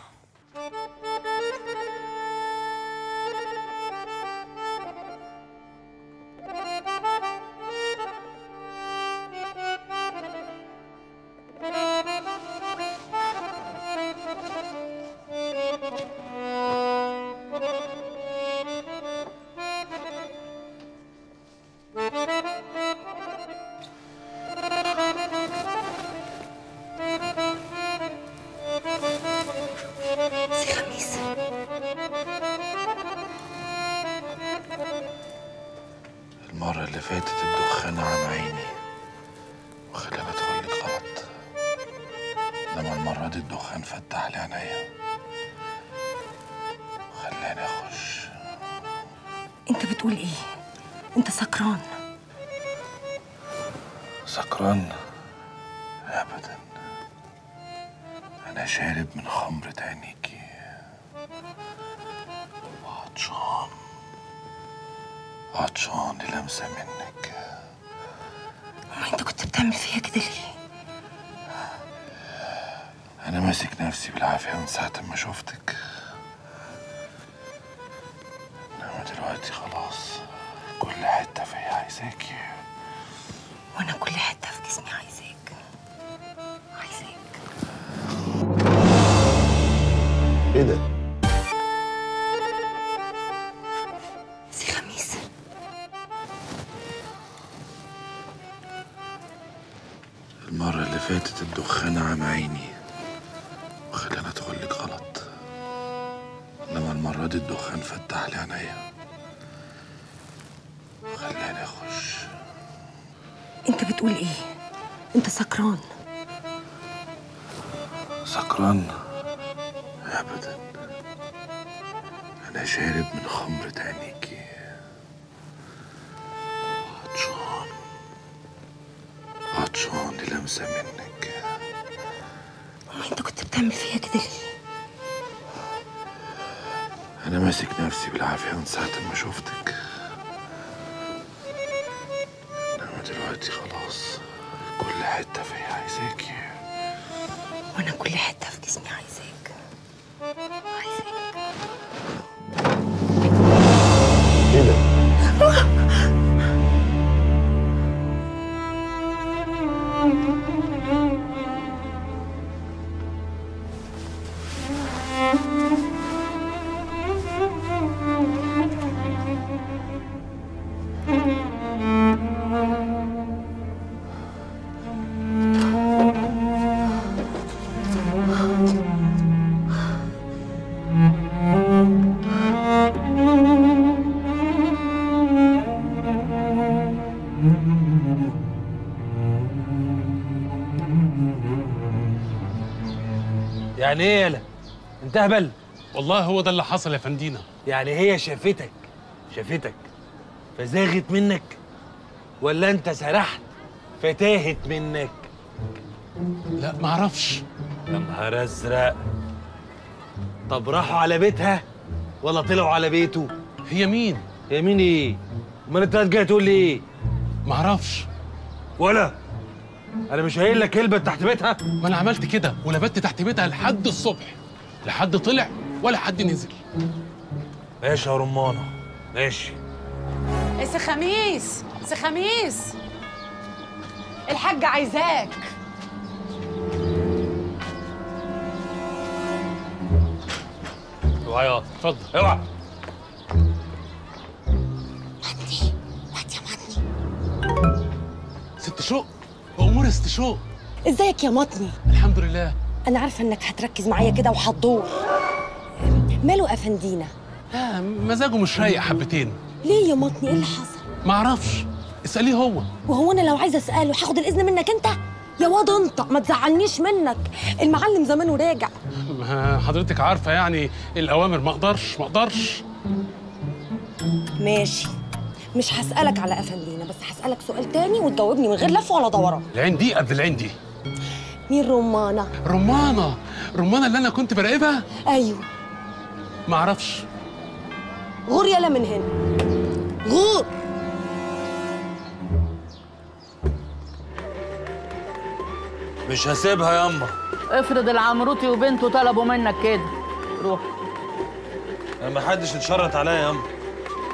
سكران سكران ابدا. أنا شارب من خمرة عينيكي عطشان عطشان للمسة منك. ما أنت كنت بتعمل فيا كده ليه؟ أنا ماسك نفسي بالعافية من ساعة ما شفتك. إنما دلوقتي خلاص. حتة فيا عايزاكي وأنا كل حتة في جسمي. عايزاك انت هبل والله هو ده اللي حصل يا فندينا. يعني هي شافتك شافتك فزاغت منك ولا انت سرحت فتاهت منك؟ لا معرفش يا نهار ازرق. طب راحوا على بيتها ولا طلعوا على بيته؟ هي مين؟ هي مين إيه؟ امال انت جاي تقول لي إيه؟ معرفش ولا؟ أنا مش قايل لك كلمة تحت بيتها؟ ما أنا عملت كده ولبت تحت بيتها لحد الصبح. لا حد طلع ولا حد نزل. ماشي يا رمانة ماشي. سي خميس سي خميس. الحاجة عايزاك. اوعى يا اتفضل. اوعى. ست شوق أمور ست شوق؟ ازيك يا مطني؟ الحمد لله. أنا عارفة إنك هتركز معايا كده وهتدور. ماله أفندينا؟ لا مزاجه مش رايق حبتين. ليه يا مطني؟ إيه اللي حصل؟ معرفش اسأليه هو. وهو أنا لو عايزة أسأله هاخد الإذن منك أنت؟ يا واد انت ما تزعلنيش منك. المعلم زمانه راجع ما حضرتك عارفة يعني الأوامر ما أقدرش ما أقدرش. ماشي. مش هسألك على أفندينا بس هسألك سؤال تاني وتجاوبني من غير لف ولا دوران. العين دي قبل العين دي. مين رمانة؟ رمانة؟ رمانة اللي أنا كنت براقبها؟ أيوه. معرفش. غور يلا من هنا. غور! مش هسيبها ياما افرض العمروتي وبنته طلبوا منك كده. روح. أنا ما حدش اتشرط عليا ياما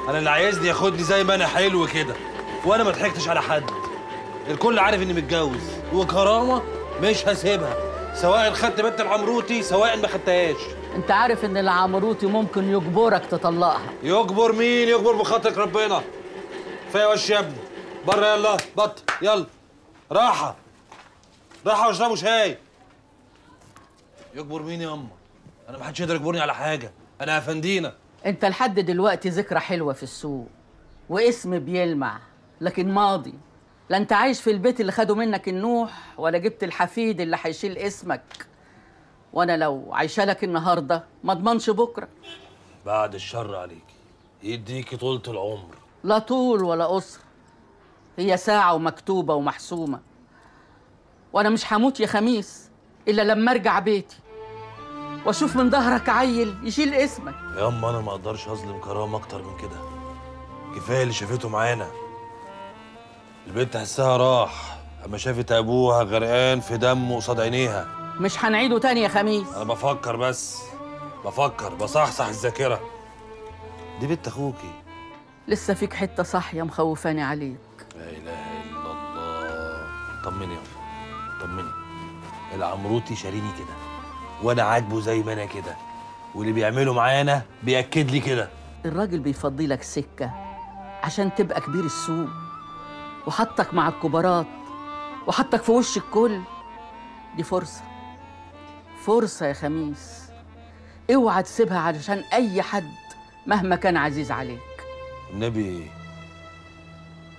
أنا اللي عايزني ياخدني زي ما أنا حلو كده وأنا ما ضحكتش على حد. الكل عارف إني متجوز وكرامة مش هسيبها. سواء خدت بنت العمروتي سواء ما خدتهاش. انت عارف ان العمروتي ممكن يجبرك تطلقها. يجبر مين؟ يجبر بخاطرك ربنا. كفايه وش يا ابني. بره يلا. بط. يلا. راحة. راحة واشربوا شاي. يجبر مين يا اما أنا ما حدش يقدر يجبرني على حاجة. أنا أفندينا. انت لحد دلوقتي ذكرى حلوة في السوق. واسم بيلمع. لكن ماضي. لا انت عايش في البيت اللي خدوا منك النوح ولا جبت الحفيد اللي هيشيل اسمك. وأنا لو عايشة لك النهارده ما اضمنش بكرة. بعد الشر عليكي يديكي طولة العمر. لا طول ولا قصر هي ساعة ومكتوبة ومحسومة. وأنا مش هموت يا خميس إلا لما أرجع بيتي. وأشوف من ظهرك عيل يشيل اسمك. يا اما أنا ما أقدرش أظلم كرام أكتر من كده. كفاية اللي شافته معانا. البنت حسها راح أما شافت أبوها غرقان في دمه قصاد عينيها. مش هنعيده تاني يا خميس؟ أنا بفكر بس بفكر بصحصح الذاكرة. دي بنت أخوكي. لسه فيك حتة صاحية مخوفاني عليك. لا إله إلا الله. طمني يا طمني. العمروتي شاريني كده وأنا عاجبه زي ما أنا كده. واللي بيعمله معانا بيأكد لي كده. الراجل بيفضي لك سكة عشان تبقى كبير السوق. وحطك مع الكبارات وحطك في وش الكل. دي فرصة. فرصة يا خميس. اوعى تسيبها علشان أي حد مهما كان عزيز عليك. النبي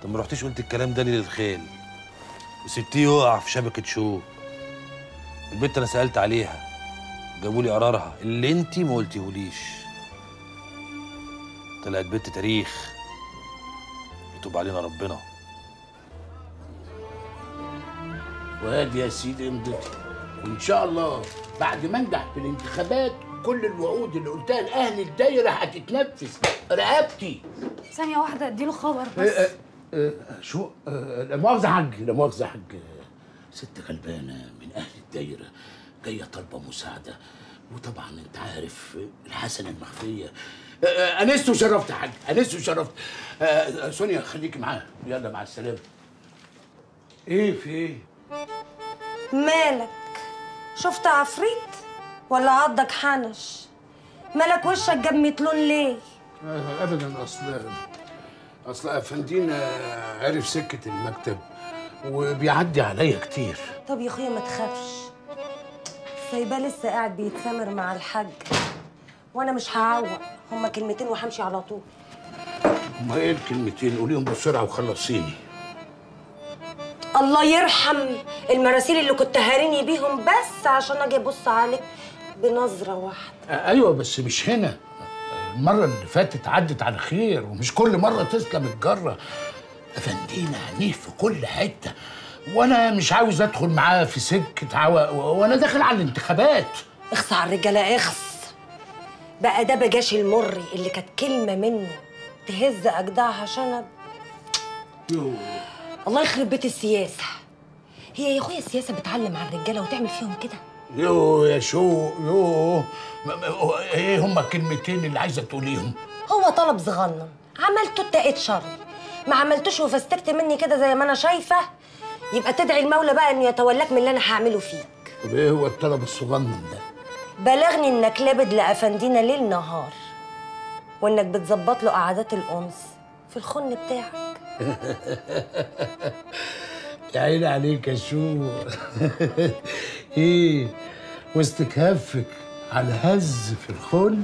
طب ما رحتيش قلت الكلام ده ليه للخيل وسبتيه يقع في شبكة شوك البنت أنا سألت عليها. جابوا لي قرارها اللي انت ما قلتيهوليش. طلعت بنت تاريخ. يتوب علينا ربنا. وادي يا سيدي امضتي. وإن شاء الله بعد ما أنجح في الانتخابات كل الوعود اللي قلتها لأهل الدايرة هتتنفذ. رقبتي. ثانية واحدة أديله خبر بس. آه، آه، شو؟ آه، لا مؤاخذة يا حاج لا مؤاخذة يا حاج. ست غلبانة من أهل الدايرة جاية طالبة مساعدة. وطبعا أنت عارف الحسنة المخفية. آه، أنست وشرفت يا حاج أنست وشرفت. سونيا خليكي معاها يلا مع السلامة. إيه في إيه؟ مالك؟ شفت عفريت؟ ولا عضك حنش مالك وشك جاب متلون ليه؟ آه، ابدا أصل أصل افندينا عرف سكة المكتب وبيعدي عليا كتير. طب يا أخويا ما تخافش. سايباه لسه قاعد بيتسامر مع الحاج. وأنا مش هعوق. هما كلمتين وهمشي على طول. ما إيه الكلمتين؟ قوليهم بسرعة وخلصيني. الله يرحم المراسيل اللي كنت هاريني بيهم بس عشان أجي أبص عليك بنظرة واحدة. آه، أيوه بس مش هنا. المرة اللي فاتت عدت على خير ومش كل مرة تسلم الجرة. أفندينا عنيف في كل حتة. وأنا مش عاوز أدخل معاه في سكة عوا وأنا داخل على الانتخابات. اخص على الرجالة اخص بقى ده بجاش المري اللي كانت كلمة منه تهز أجدعها شنب. الله يخرب بيت السياسة. هي يا أخويا السياسة بتعلم على الرجالة وتعمل فيهم كده. يو يا شو يو. إيه هما الكلمتين اللي عايزة تقوليهم. هو طلب صغنن. عملته اتقيت شر ما عملتوش وفستكت مني كده زي ما أنا شايفة. يبقى تدعي المولى بقى إنه يتولاك من اللي أنا هعمله فيك. طب إيه هو الطلب الصغنن ده؟ بلغني إنك لابد لأفندينا ليل نهار. وإنك بتظبط له قعدات الانس في الخن بتاعك. يا عيني عليك يا شو. إيه وسط كهفك على هز في الخن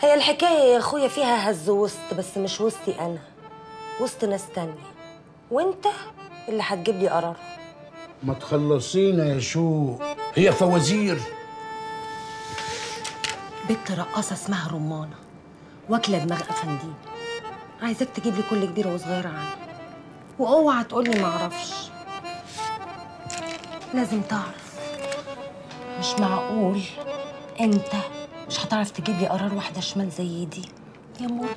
هي الحكاية يا أخويا فيها هز وسط بس مش وسطي أنا وسط ناس تانية. وأنت اللي هتجيب لي قرار. ما تخلصينا يا شو. هي فوازير. بنت رقاصة اسمها رمانة واكلة دماغ أفندين. عايزاك تجيب لي كل كبيره وصغيره عنها واوعى تقول لي ما أعرفش. لازم تعرف. مش معقول. انت مش هتعرف تجيب لي قرار واحدة شمال زي دي. يا مر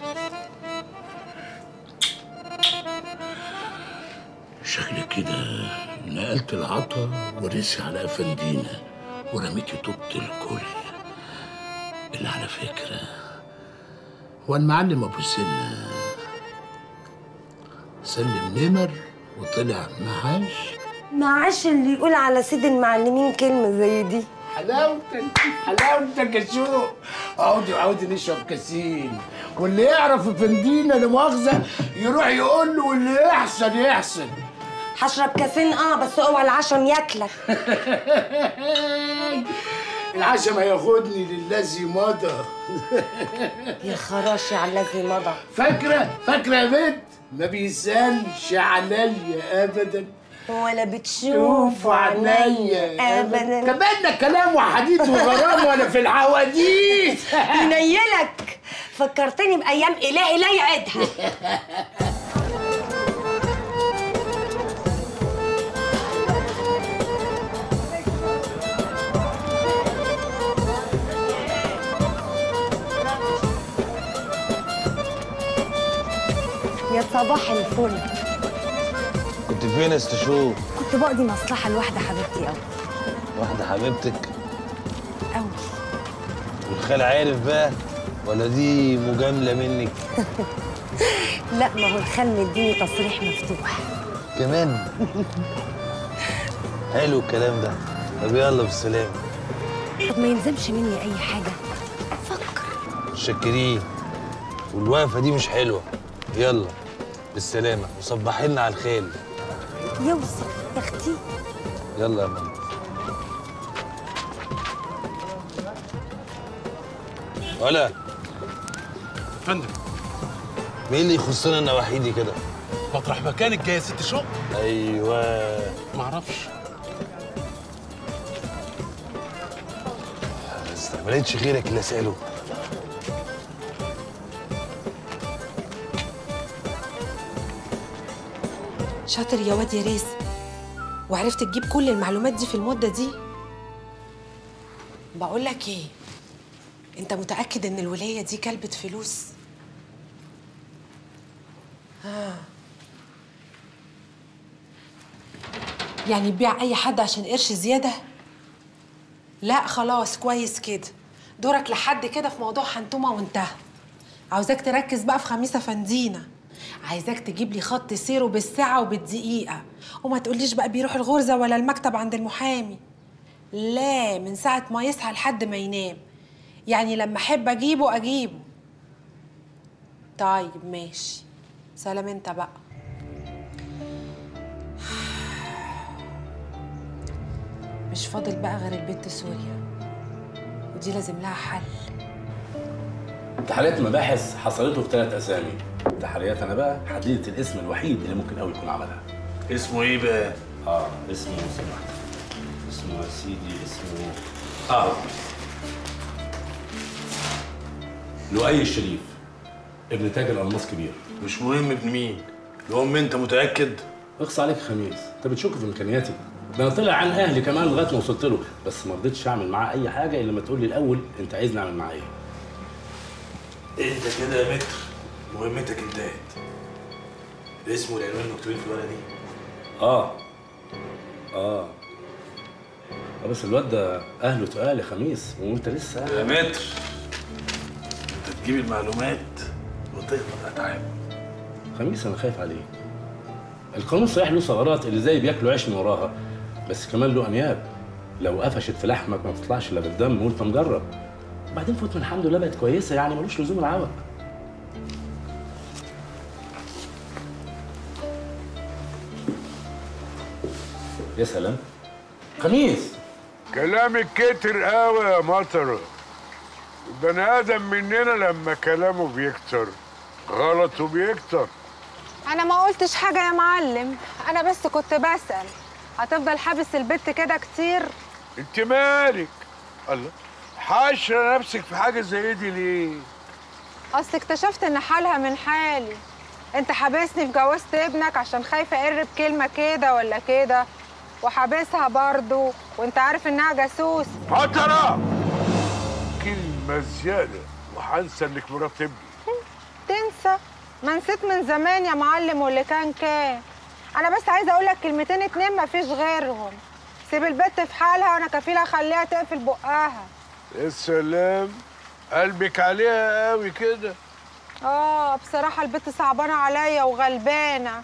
شكلك كده نقلت العطا ورسي على افندينا ورميتي طوبة الكل. اللي على فكرة هو المعلم أبو سنة. سلم نمر وطلع معاش. معاش اللي يقول على سيد المعلمين كلمة زي دي. حلاوتك حلاوتك يا شو؟ عودي عودي نشرب كاسين. واللي يعرف افندينا لا مؤاخذة يروح يقول له واللي يحسن يحسن هشرب كاسين آه بس اوعى العشم ياكلك <laughs> العشم هياخدني للذي مضى. يا خراشي على الذي مضى. فاكرة فاكرة يا بنت؟ ما بيسالش عليا ابدا. ولا بتشوف شوف عينيا ابدا. كمان كلام وحديث وغرام وأنا في الحواديت. <laughs> ينيلك. فكرتني بأيام إلهي لا يعدها <laughs> صباح الفل. كنت فين يا استشوف؟ كنت بقضي مصلحة لواحدة حبيبتي أوي. واحدة حبيبتك؟ أوي. والخال عارف بقى ولا دي مجاملة منك؟ <laughs> لا ما هو الخال مديني تصريح مفتوح. كمان؟ حلو الكلام ده. طب يلا بالسلامة. طب ما يلزمش مني أي حاجة. متشكرين. والوقفة دي مش حلوة. يلا. بالسلامة. وصبحي لنا على الخيل يوصل يا أختي. يلا يا ماما. ولا فندم. مين اللي يخصنا أنا وحيدي كده؟ مطرح مكانك جاي يا ست شوق أيوه. معرفش بس ما لقيتش غيرك اللي اساله شاطر يا واد يا ريس. وعرفت تجيب كل المعلومات دي في المدة دي؟ بقول لك إيه؟ انت متأكد ان الولاية دي كلبة فلوس؟ آه. يعني تبيع أي حد عشان قرش زيادة؟ لا خلاص كويس كده. دورك لحد كده في موضوع حنتومة وانتهى. عاوزاك تركز بقى في خميسة فندينة. عايزاك تجيب لي خط سيره بالساعة وبالدقيقة. وما تقوليش بقى بيروح الغرزة ولا المكتب عند المحامي. لا من ساعة ما يصحى لحد ما ينام. يعني لما أحب أجيبه أجيبه. طيب ماشي. سلام أنت بقى. <sighs> مش فاضل بقى غير البنت سوريا. ودي لازم لها حل. تحريات المباحث حصلته في ثلاث أسامي. تحريات أنا بقى حددت الاسم الوحيد اللي ممكن قوي يكون عملها. اسمه إيه بقى؟ آه اسمه سمح اسمه يا سيدي اسمه آه. لؤي الشريف ابن تاجر الماس كبير. مش مهم ابن مين المهم أنت متأكد؟ اخص عليك خميس. أنت بتشك في إمكانياتي. ده أنا طلع عن أهلي كمان لغاية ما وصلت له. بس ما رضيتش أعمل معاه أي حاجة إلا لما تقول لي الأول أنت عايزني أعمل معاه إيه؟ انت كده يا متر؟ مهمتك انتهت. الاسم والعنوان مكتوبين في الورقة دي؟ آه. آه. آه، بس الواد ده أهله تقال يا خميس وأنت لسه يا متر. أنت تجيب المعلومات وتغلط اتعاب خميس أنا خايف عليك القانون صحيح له ثغرات اللي زي بياكلوا عيش من وراها بس كمان له أنياب. لو قفشت في لحمك ما بتطلعش إلا بالدم وانت مجرب بعدين فوت من الحمد لله بقت كويسة يعني ملوش لزوم العوق يا سلام خميس كلامك كتر قوي يا مطرة البني آدم مننا لما كلامه بيكتر غلطه بيكتر. أنا ما قلتش حاجة يا معلم. أنا بس كنت بسأل. هتفضل حابس البت كده كتير؟ أنت مالك؟ الله. حاشرة نفسك في حاجة زي دي ليه؟ أصل اكتشفت إن حالها من حالي. أنت حابسني في جوازة ابنك عشان خايفة أقرب كلمة كده ولا كده؟ وحابسها برضو وأنت عارف إنها جاسوس. مطرة كلمة زيادة وهنسى انك مرات ابني تنسى؟ ما نسيت من زمان يا معلم واللي كان كان. أنا بس عايزة أقول لك كلمتين اتنين مفيش غيرهم. سيب البت في حالها وأنا كفيلة أخليها تقفل بقها. يا سلام! قلبك عليها قوي كده. آه بصراحة البت صعبانة عليا وغلبانة.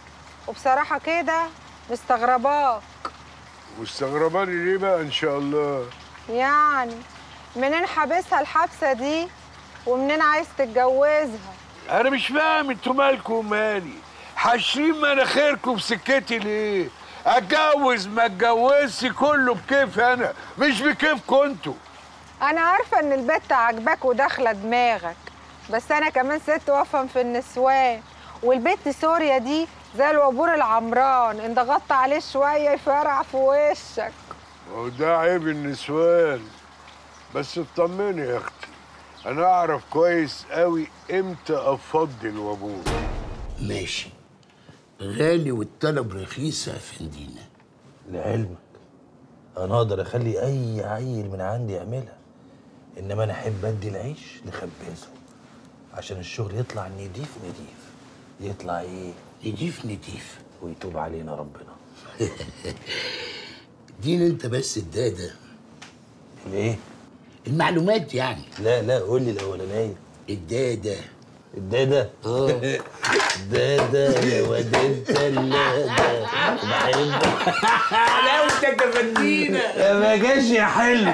وبصراحة كده مستغرباك. مستغرباني ليه بقى إن شاء الله؟ يعني منين حابسها الحبسة دي ومنين عايز تتجوزها؟ أنا مش فاهم أنتوا مالكم ومالي حاشرين مناخيركم في سكتي ليه؟ أتجوز ما أتجوزش كله بكيف أنا مش بكيفكم أنتوا. أنا عارفة إن البت عاجباك وداخلة دماغك بس أنا كمان ست وأفهم في النسوان والبت سوريا دي زي الوبور العمران. ان ضغطت عليه شوية يفرع في وشك. وده عيب النسوان. بس اطمني يا أختي أنا اعرف كويس قوي إمتى افضي الوابور ماشي. غالي والطلب رخيص يا فندينا لعلمك أنا أقدر اخلي اي عيل من عندي يعملها. انما أنا احب ادي العيش لخبازه عشان الشغل يطلع نضيف نضيف. يطلع إيه؟ نضيف نضيف. ويتوب علينا ربنا. <laughs> دين انت بس الداده الايه المعلومات يعني. لا لا قول لي الاولانيه الداده الداده آه. <laughs> داده يا واد انت اللاده بحبك حلاوتك <laughs> يا فندينا يا ما جاش يا حلو.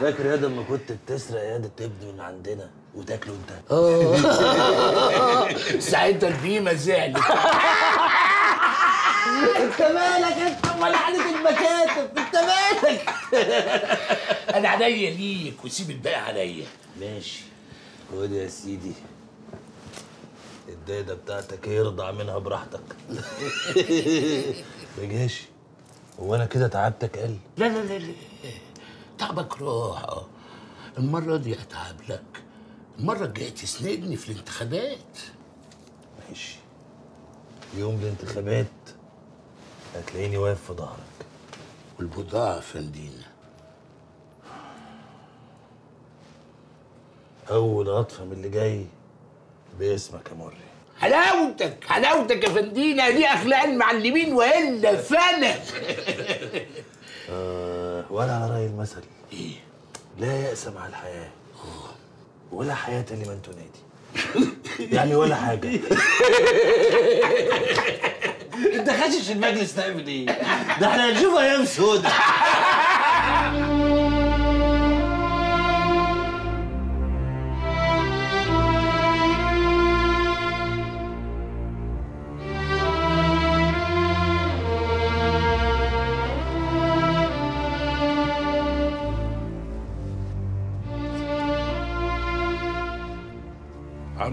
فاكر يا لما كنت بتسرق يا تبني من عندنا وتاكله انت؟ <laughs> آه. ساعتها البيمة زعلت. <laughs> انت مالك انت امال قعدة المكاتب انت مالك؟ <laughs> أنا عينيا ليك وسيب الباقي عليا. ماشي. خد يا سيدي. الداده بتاعتك يرضع منها براحتك. ما جاش. هو أنا كده تعبتك قل؟ لا لا لا لا. تعبك راح آه المرة دي أتعب لك. المرة الجاية تسندني في الانتخابات. ماشي. يوم الانتخابات هتلاقيني واقف في ظهرك. والبضاعة فندينا أول قطفه من اللي جاي باسمك يا مري. حلاوتك حلاوتك يا فندينا دي اخلاق المعلمين وإلا فانا <laughs> آه. ولا على رأي المثل. إيه. لا يأس مع الحياة. ولا حياة لمن تنادي. <laughs> يعني ولا حاجة. <laughs> إنت خاشش المجلس تعمل إيه؟ ده إحنا هنشوف أيام سودة. <laughs>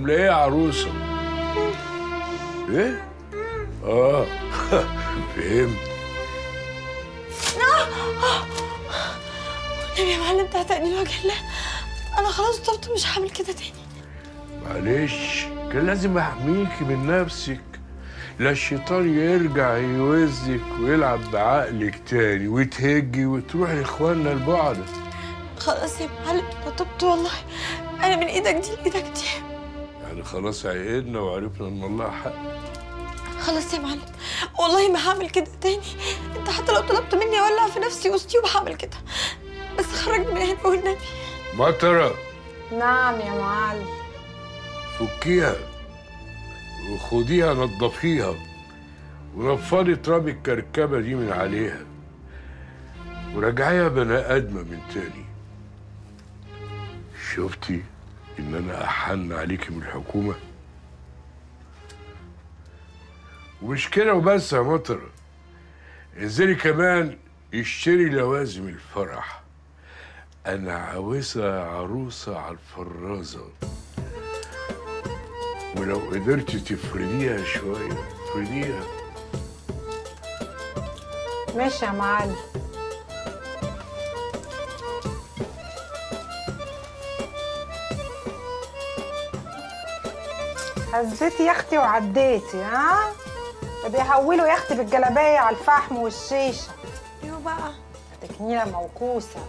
عامله إيه يا عروسه إيه آه فهمت والنبي يا معلم تعتقني لوجه الله. أنا خلاص طبت مش هعمل كده تاني. معلش كان لازم احميكي من نفسك. لا الشيطان يرجع يوزك ويلعب بعقلك تاني وتهجي وتروح لإخواننا البعد خلاص يا معلم أنا طبت والله. أنا من إيدك دي لإيدك دي. يعني خلاص عقدنا وعرفنا إن الله حق. خلاص يا معلم. والله ما هعمل كده تاني. أنت حتى لو طلبت مني أولع في نفسي وسطي وهعمل كده. بس خرجني من هنا والنبي مطره نعم يا معلم. فكيها. وخديها نضفيها ونفضي تراب الكركبة دي من عليها. ورجعيها بني آدمة من تاني. شفتي؟ إن أنا أحن عليكي من الحكومة ومش كده وبس يا مطر. انزلي كمان اشتري لوازم الفرح؟ أنا عاوزة عروسة على الفرازة. ولو قدرتي تفرديها شوية افرديها ماشي يا معلم. هزيتي يا أختي وعديتي ها؟ بيحولوا يا أختي بالجلابية على الفحم والشيشه يو بقى؟ تكنيله موكوسة.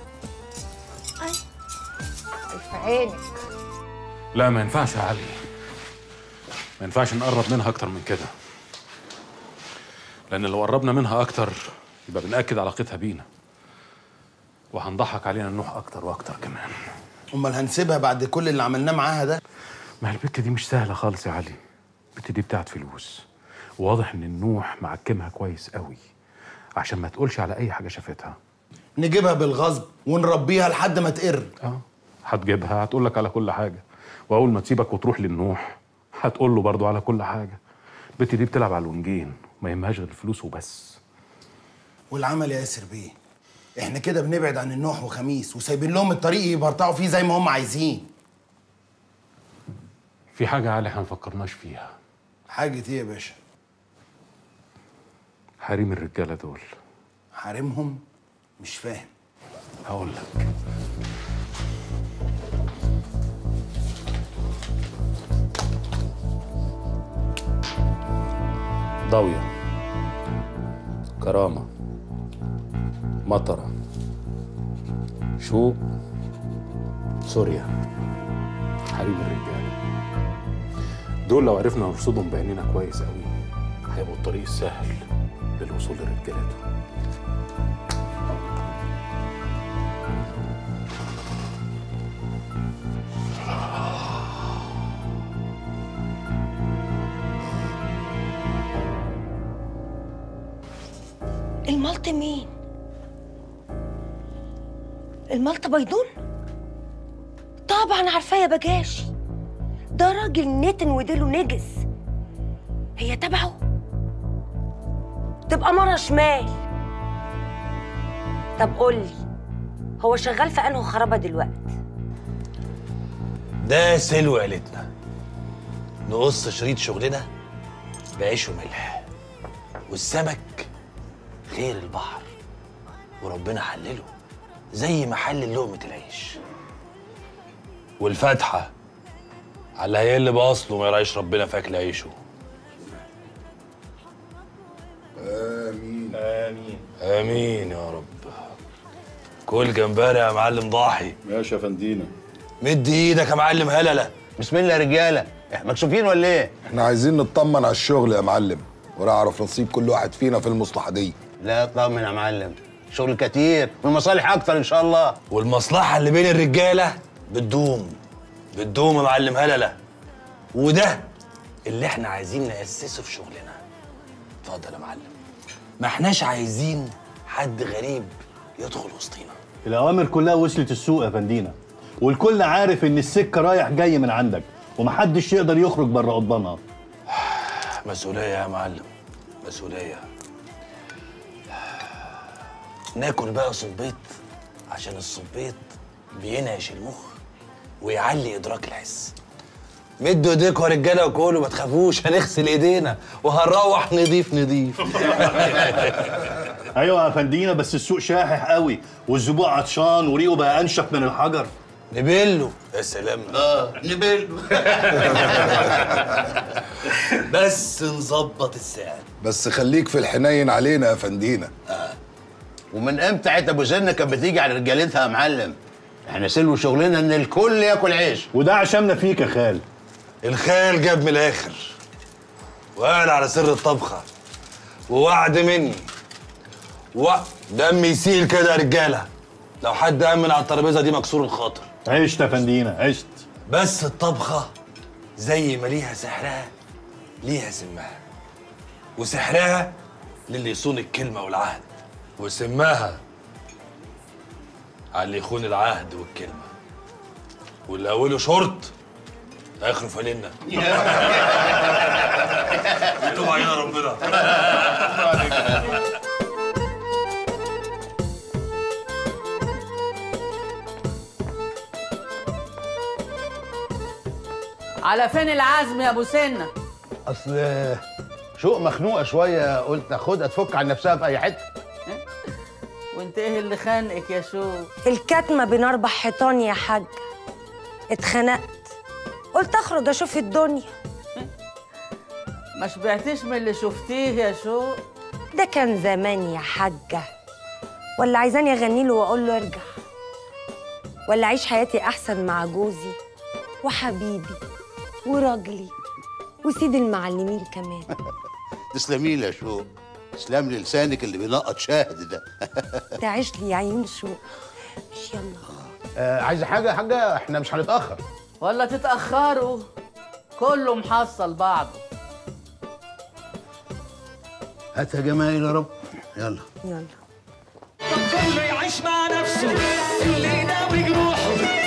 الف عينك؟ لا ما ينفعش يا علي. ما ينفعش نقرب منها أكتر من كده. لأن لو قربنا منها أكتر يبقى بنأكد علاقتها بينا. وهنضحك علينا النوح أكتر وأكتر كمان. أمال هنسيبها بعد كل اللي عملناه معاها ده؟ ما البت دي مش سهلة خالص يا علي. البت دي بتاعت فلوس. واضح إن النوح معكمها كويس قوي. عشان ما تقولش على أي حاجة شافتها. نجيبها بالغصب ونربيها لحد ما تقر. آه. هتجيبها هتقول لك على كل حاجة. وأول ما تسيبك وتروح للنوح هتقول له برضه على كل حاجة. البت دي بتلعب على الونجين ما يهمهاش غير الفلوس وبس. والعمل يا ياسر بيه. إحنا كده بنبعد عن النوح وخميس وسايبين لهم الطريق يبرطعوا فيه زي ما هم عايزين. في حاجة عالي إحنا مفكرناش فيها. حاجة إيه يا باشا؟ حريم الرجالة دول. حارمهم؟ مش فاهم. هقول لك. ضاوية كرامة مطرة شوق سوريا. حريم الرجالة دول لو عرفنا نرصدهم بعينينا كويس قوي هيبقوا الطريق السهل للوصول لرجالتهم الملط مين؟ الملط بيضون؟ طبعا عارفاه يا بجاشي ده راجل نتن وديله نجس. هي تبعه. تبقى مرة شمال. طب قولي هو شغال في انه خرابة دلوقتي ده سلو عيلتنا. نقص شريط شغلنا بعيش وملح. والسمك خير البحر. وربنا حلله زي ما حلل لقمة العيش. والفاتحة على اللي هيقل بأصله ما يراعيش ربنا في أكل عيشه. آمين. آمين. آمين يا رب. كل جمبري يا معلم ضاحي. ماشي يا فندينا مد إيدك يا معلم هللة. بسم الله يا رجالة. إحنا مكسوفين ولا إيه؟ إحنا عايزين نطمن على الشغل يا معلم. ونعرف نصيب كل واحد فينا في المصلحة دي. لا اطمن يا معلم. شغل كتير. والمصالح أكتر إن شاء الله. والمصلحة اللي بين الرجالة بتدوم. بتدوم يا معلم هللة وده اللي إحنا عايزين نأسسه في شغلنا. اتفضل يا معلم. ما احناش عايزين حد غريب يدخل وسطينا. الأوامر كلها وصلت السوق يا فندينا. والكل عارف إن السكة رايح جاي من عندك ومحدش يقدر يخرج بره قضبانها. <sighs> مسؤولية يا معلم مسؤولية. <sighs> ناكل بقى صبيط عشان الصبيط بينعش المخ. ويعلي إدراك الحس. مدوا ايديكوا يا رجالة وكلوا ما تخافوش هنغسل إيدينا وهنروح نضيف نضيف. <laughs> أيوة يا فندينا بس السوق شاحح قوي والزبوع عطشان وريقه بقى أنشف من الحجر. نبله. يا سلام. آه نبله. <laughs> بس نظبط السعر. بس خليك في الحنين علينا يا فندينا. ومن إمتى عيت أبو زنه كانت بتيجي على رجالتها يا معلم؟ إحنا سلو شغلنا ان الكل ياكل عيش. وده عشمنا فيك يا خال. الخال جاب من الآخر وقال على سر الطبخة ووعد مني و دم يسيل كده يا رجالة. لو حد آمن على الترابيزة دي مكسور الخاطر. عشت يا فندينا عشت. بس الطبخة زي ما ليها سحرها ليها سمها. وسحرها للي يصون الكلمة والعهد وسماها على اللي يخون العهد والكلمة. واللي اوله شرط اخره فانلة يتوب علينا ربنا. على فين العزم يا أبو سنة؟ أصل شوق مخنوقة شوية قلت أخدها تفك عن نفسها في أي حتة. وانت إيه اللي خانقك يا شو. الكتمة بين أربع حيطان يا حاج. اتخنقت. قلت أخرج أشوف الدنيا. ما شبعتيش من اللي شفتيه يا شو. ده كان زمان يا حاجة. ولا عايزاني أغني له وأقول له ارجع. ولا أعيش حياتي أحسن مع جوزي وحبيبي وراجلي وسيد المعلمين كمان. <laughs> تسلمي لي يا شوق تسلم لي لسانك اللي بينقط شاهد ده. <laughs> تعيش لي يا عيون شو مش يلا. آه عايزه حاجة يا حاجة؟ إحنا مش هنتأخر. ولا تتأخروا. كله محصل بعضه. هات يا جمايل يا رب. يلا. يلا. كله يعيش مع نفسه. اللي ناوي جروحه.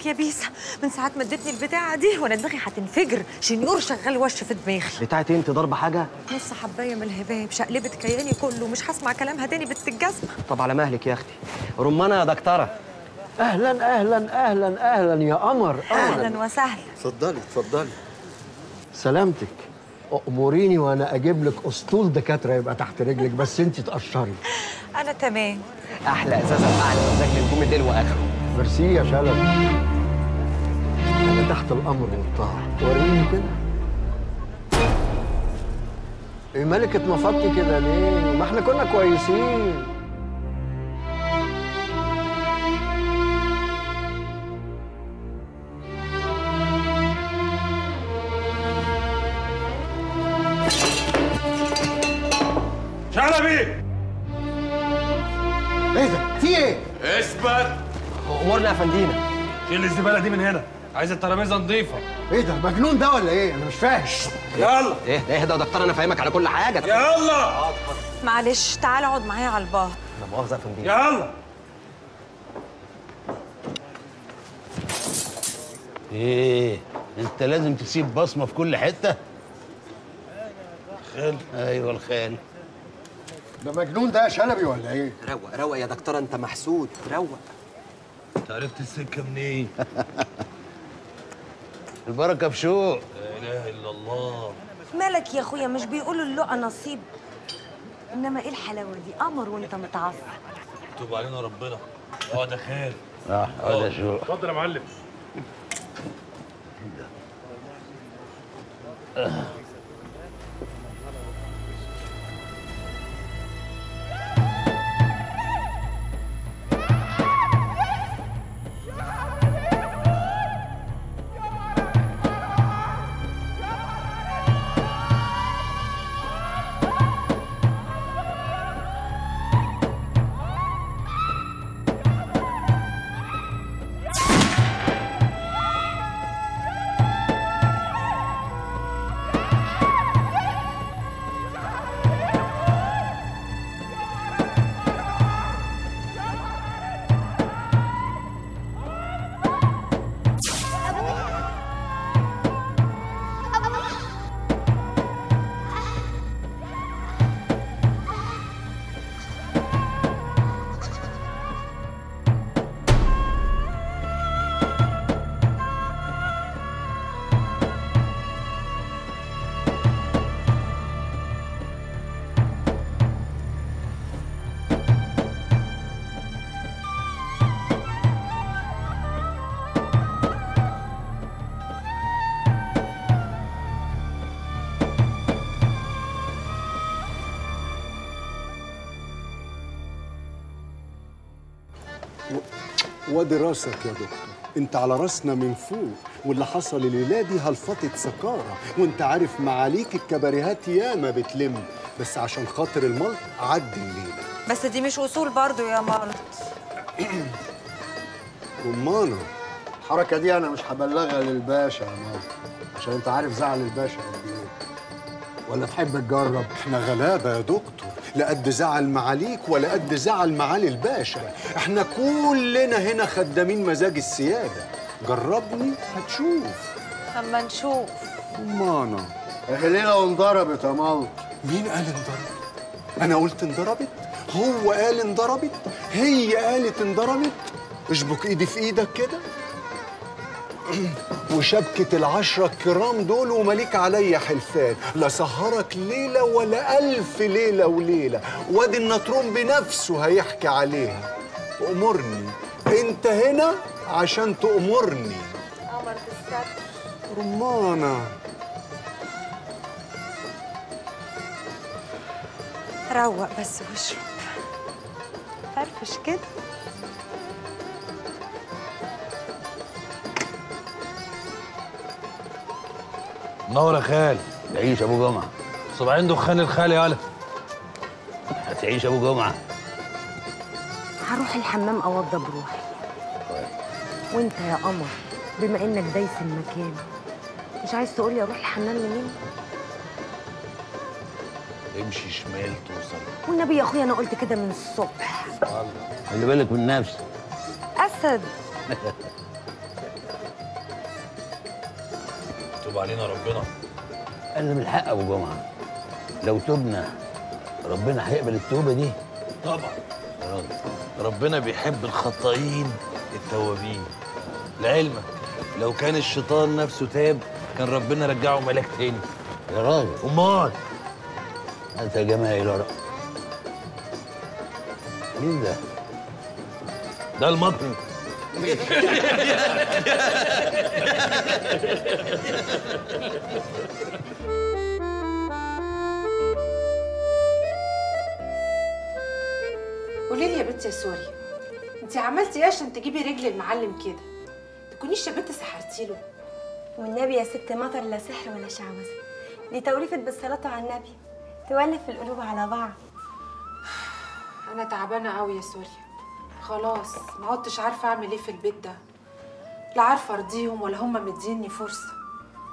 شكلك يا بيسا من ساعة ما ادتني البتاعة دي وأنا دماغي هتنفجر. شنيور شغال وش في دماغي. بتاعت إيه؟ انت ضاربه حاجة نص حباية من الهباب. شقلبت كياني كله. مش هسمع كلامها تاني بنت الجزمة طب على مهلك يا أختي. رمانة يا دكتورة. أهلا أهلا أهلا أهلا يا قمر. أهلا وسهلا. اتفضلي اتفضلي. سلامتك. أموريني وأنا أجيب لك أسطول دكاترة يبقى تحت رجلك بس انت تقشري. أنا تمام. أحلى إزازة اعلى مزاج الليل واخره ميرسي يا شلبي أنا تحت الأمر والطاعه وريني كده. إيه مالك اتنفضتي كده ليه؟ ما إحنا كنا كويسين. فندينا شيل الزبالة دي من هنا؟ عايز الترابيزة نظيفه إيه ده؟ مجنون ده ولا إيه؟ أنا مش فاهم. يلا. اهدى اهدى يا دكتور أنا فاهمك على كل حاجة. يلا. معلش تعال اقعد معايا على البار. لا مؤاخذة يا فندينا يلا. إيه؟ انت لازم تسيب بصمة في كل حتة. خال أيوه الخال ده مجنون ده يا شلبي ولا إيه؟ روق روق يا دكتور انت محسود. روق. انت عرفت السكه منين <laughs> البركة في شوق لا إله إلا الله. مالك يا أخويا؟ مش بيقولوا اللقى نصيب. إنما إيه الحلاوة دي؟ قمر وأنت متعصب. توب علينا ربنا. آه ده خال. آه آه ده شوق اتفضل يا معلم. وادي راسك يا دكتور. انت على راسنا من فوق واللي حصل الليلة دي هلفطه سكارة. وانت عارف معاليك الكباريهات ياما بتلم. بس عشان خاطر الملط عدي الليلة. بس دي مش أصول برضو يا مالط <clears throat> رمانه الحركة دي أنا مش هبلغها للباشا يا مال عشان أنت عارف زعل الباشا قد إيه. ولا تحب تجرب؟ إحنا غلابة يا دكتور. لا قد زعل معاليك ولا قد زعل معالي الباشا. إحنا كلنا هنا خدامين مزاج السيادة. جربني هتشوف. أما نشوف. رمانه أهلنا وانضربت يا مال مين قال انضربت؟ أنا قلت انضربت؟ هو قال انضربت؟ هي قالت انضربت؟ اشبك إيدي في إيدك كده. وشبكة العشرة الكرام دول ومليك عليا حلفان. لا سهرك ليلة ولا ألف ليلة وليلة. وادي النطرون بنفسه هيحكي عليها. أمرني أنت هنا عشان تأمرني. قمر بالستر رمانة. روق بس واشرب. فرفش كده. نور يا خال. تعيش أبو جمعة. صباعين دخان الخال يالا هتعيش أبو جمعة. هروح الحمام أوضب روحي. وأنت يا قمر بما إنك دايس المكان مش عايز تقولي أروح الحمام منين امشي شمال توصل. والنبي يا أخويا أنا قلت كده من الصبح. خلي بالك من نفسك. أسد. <laughs> توب علينا ربنا. أنا من الحق أبو جمعة. لو تبنا ربنا هيقبل التوبة دي. طبعا. ربنا بيحب الخطائين التوابين. لعلمك لو كان الشيطان نفسه تاب كان ربنا رجعه ملاك تاني. يا راجل. أمال. أنت يا جماعة لا مين ده؟ ده المطن قولي لي يا بنتي يا سوري انت عملتي إيه عشان تجيبي رجل المعلم كده؟ تكونيش يا بنت سحرتي له. والنبي يا ست مطر لا سحر ولا شعوذة. دي توليفة بالصلاة على النبي تولف القلوب على بعض. أنا تعبانة قوي يا سوريا خلاص ما عدتش عارفة أعمل إيه في البيت ده. لا عارفة أرضيهم ولا هم مديني فرصة.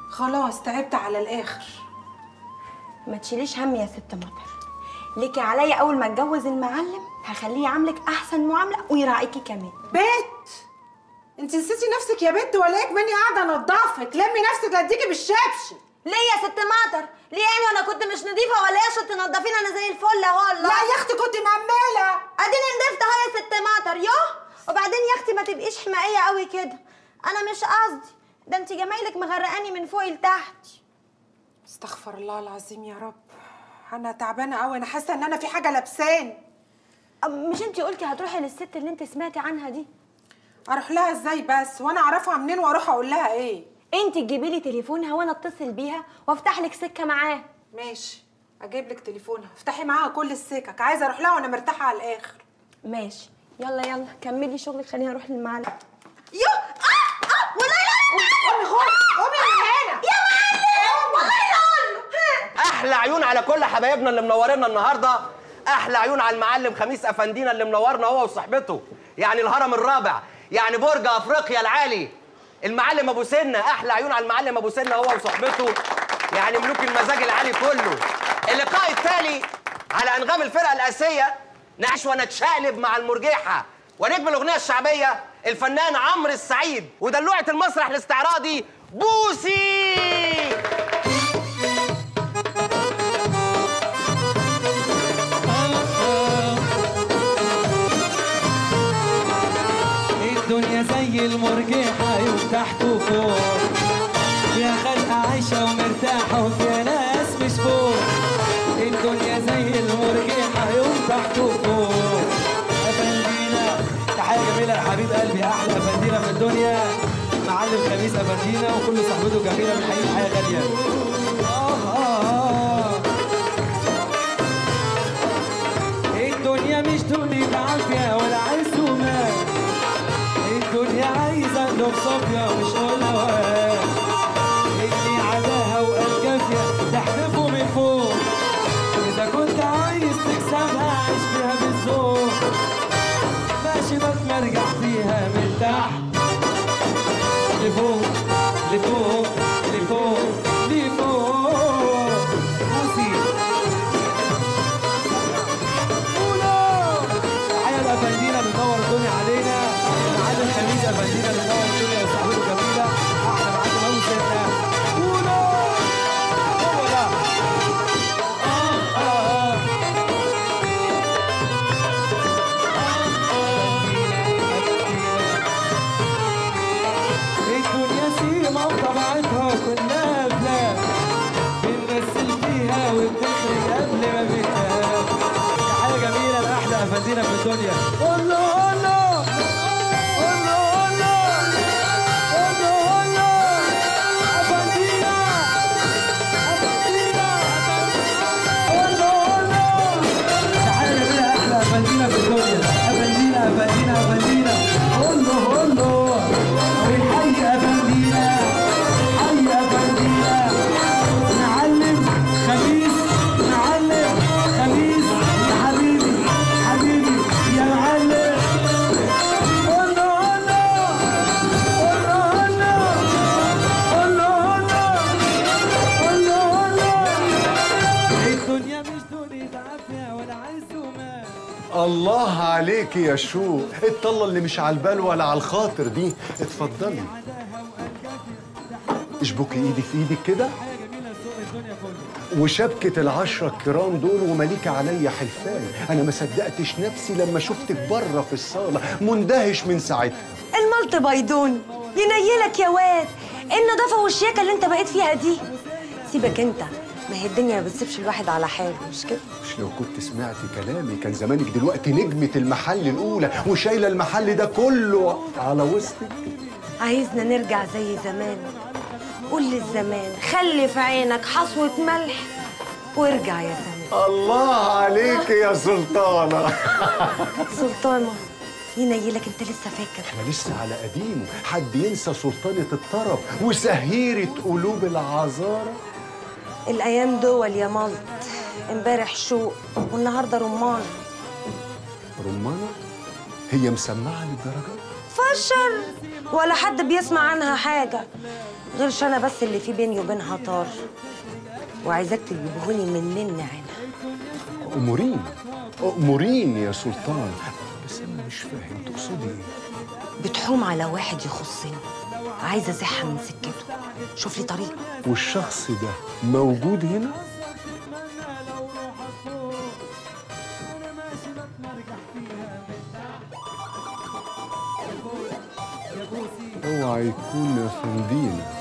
خلاص تعبت على الآخر. ما تشيليش هم يا ست مطر. ليكي عليا أول ما أتجوز المعلم هخليه يعاملك أحسن معاملة ويراعيكي كمان. بيت! انت نسيتي نفسك يا بنت ولا إيه؟ ماني قاعدة انضفك لمي نفسك أديكي بالشبشب. ليه يا ست مطر ليه يعني وأنا كنت مش نظيفه ولا إيه عشان تنضفيني أنا زي الفل أهو؟ والله لا يا أختي كنت مأملة. اديني نضفت أهو يا ست مطر يوه. وبعدين يا أختي ما تبقيش حمائيه قوي كده. أنا مش قصدي. ده انت جمايلك مغرقاني من فوق لتحت. استغفر الله العظيم يا رب. أنا تعبانة قوي أنا حاسة إن أنا في حاجة لابساني مش أنتي قلتي هتروحي للست اللي انت سمعتي عنها دي؟ أروح لها إزاي بس؟ وأنا أعرفها منين وأروح أقول لها إيه؟ انت تجيبي لي تليفونها وأنا اتصل بيها وافتح لك سكة معاه. ماشي. أجيب لك تليفونها. افتحي معاها كل السكك. عايزة أروح لها وأنا مرتاحة على الآخر. ماشي. يلا يلا. كملي شغلك. خليني أروح للمعلم. يو آه! آه! والله لا! قومي خد قومي من هنا. يا معلم! والله لا! أقول له أحلى عيون على كل حبايبنا اللي منورينا النهارده. أحلى عيون على المعلم خميس افندينا اللي منورنا هو وصاحبته. يعني الهرم الرابع. يعني برج افريقيا العالي. المعلم ابو سنة أحلى عيون على المعلم ابو سنة هو وصاحبته يعني ملوك المزاج العالي كله. اللقاء التالي على انغام الفرقة الاسيه نعيش ونتشقلب مع المرجحة. ونجم الأغنية الشعبية الفنان عمرو السعيد ودلوعة المسرح الاستعراضي بوسي. الدنيا زي المرجحة. يوم تحت وفوق. فيها خلقة عايشة ومرتاحة وفيها ناس مش فوق. الدنيا زي المرجحة يوم تحت وفوق. أفندينا تحية جميلة يا حبيب قلبي أحلى أفندينا في الدنيا. معلم خميس أفندينا وكل صحبته جميلة حقيقة حياة غالية. آه آه آه. الدنيا مش دنيا عافية ولا eu só amo شو؟ الطلة اللي مش على البال ولا على الخاطر دي. اتفضلي اشبكي ايدي في إيدك كده. وشبكة العشرة الكرام دول ومليك عليا حلفان. أنا ما صدقتش نفسي لما شفتك بره في الصالة. مندهش من ساعتها. الملط بيضون. ينيلك يا واد. إيه النظافة والشياكة اللي أنت بقيت فيها دي؟ سيبك أنت. ما هي الدنيا ما بتسيبش الواحد على حاله مش كده؟ مش لو كنت سمعتي كلامي كان زمانك دلوقتي نجمة المحل الأولى وشايلة المحل ده كله على وسطك. عايزنا نرجع زي زمان. قول للزمان خلي في عينك حصوة ملح وارجع يا زمان. الله عليك يا سلطانة. <laughs> سلطانة ينيلك انت لسه فاكر. إحنا لسه على قديمه حد ينسى سلطانة الطرب وسهيرة قلوب العذارى؟ الأيام دول يا ملط امبارح شوق والنهاردة رمان. رمانة هي مسمعة للدرجة؟ فشر ولا حد بيسمع عنها حاجة. غيرش أنا بس اللي في بيني وبينها طار. وعايزاك تجيبهوني من نن عينها أمورين أمورين يا سلطان. بس أنا مش فاهم تقصدي إيه؟ بتحوم على واحد يخصني. عايزة أزحها من سكته. شوف لي طريق والشخص ده موجود هنا؟ أوعى يكون يا فندينا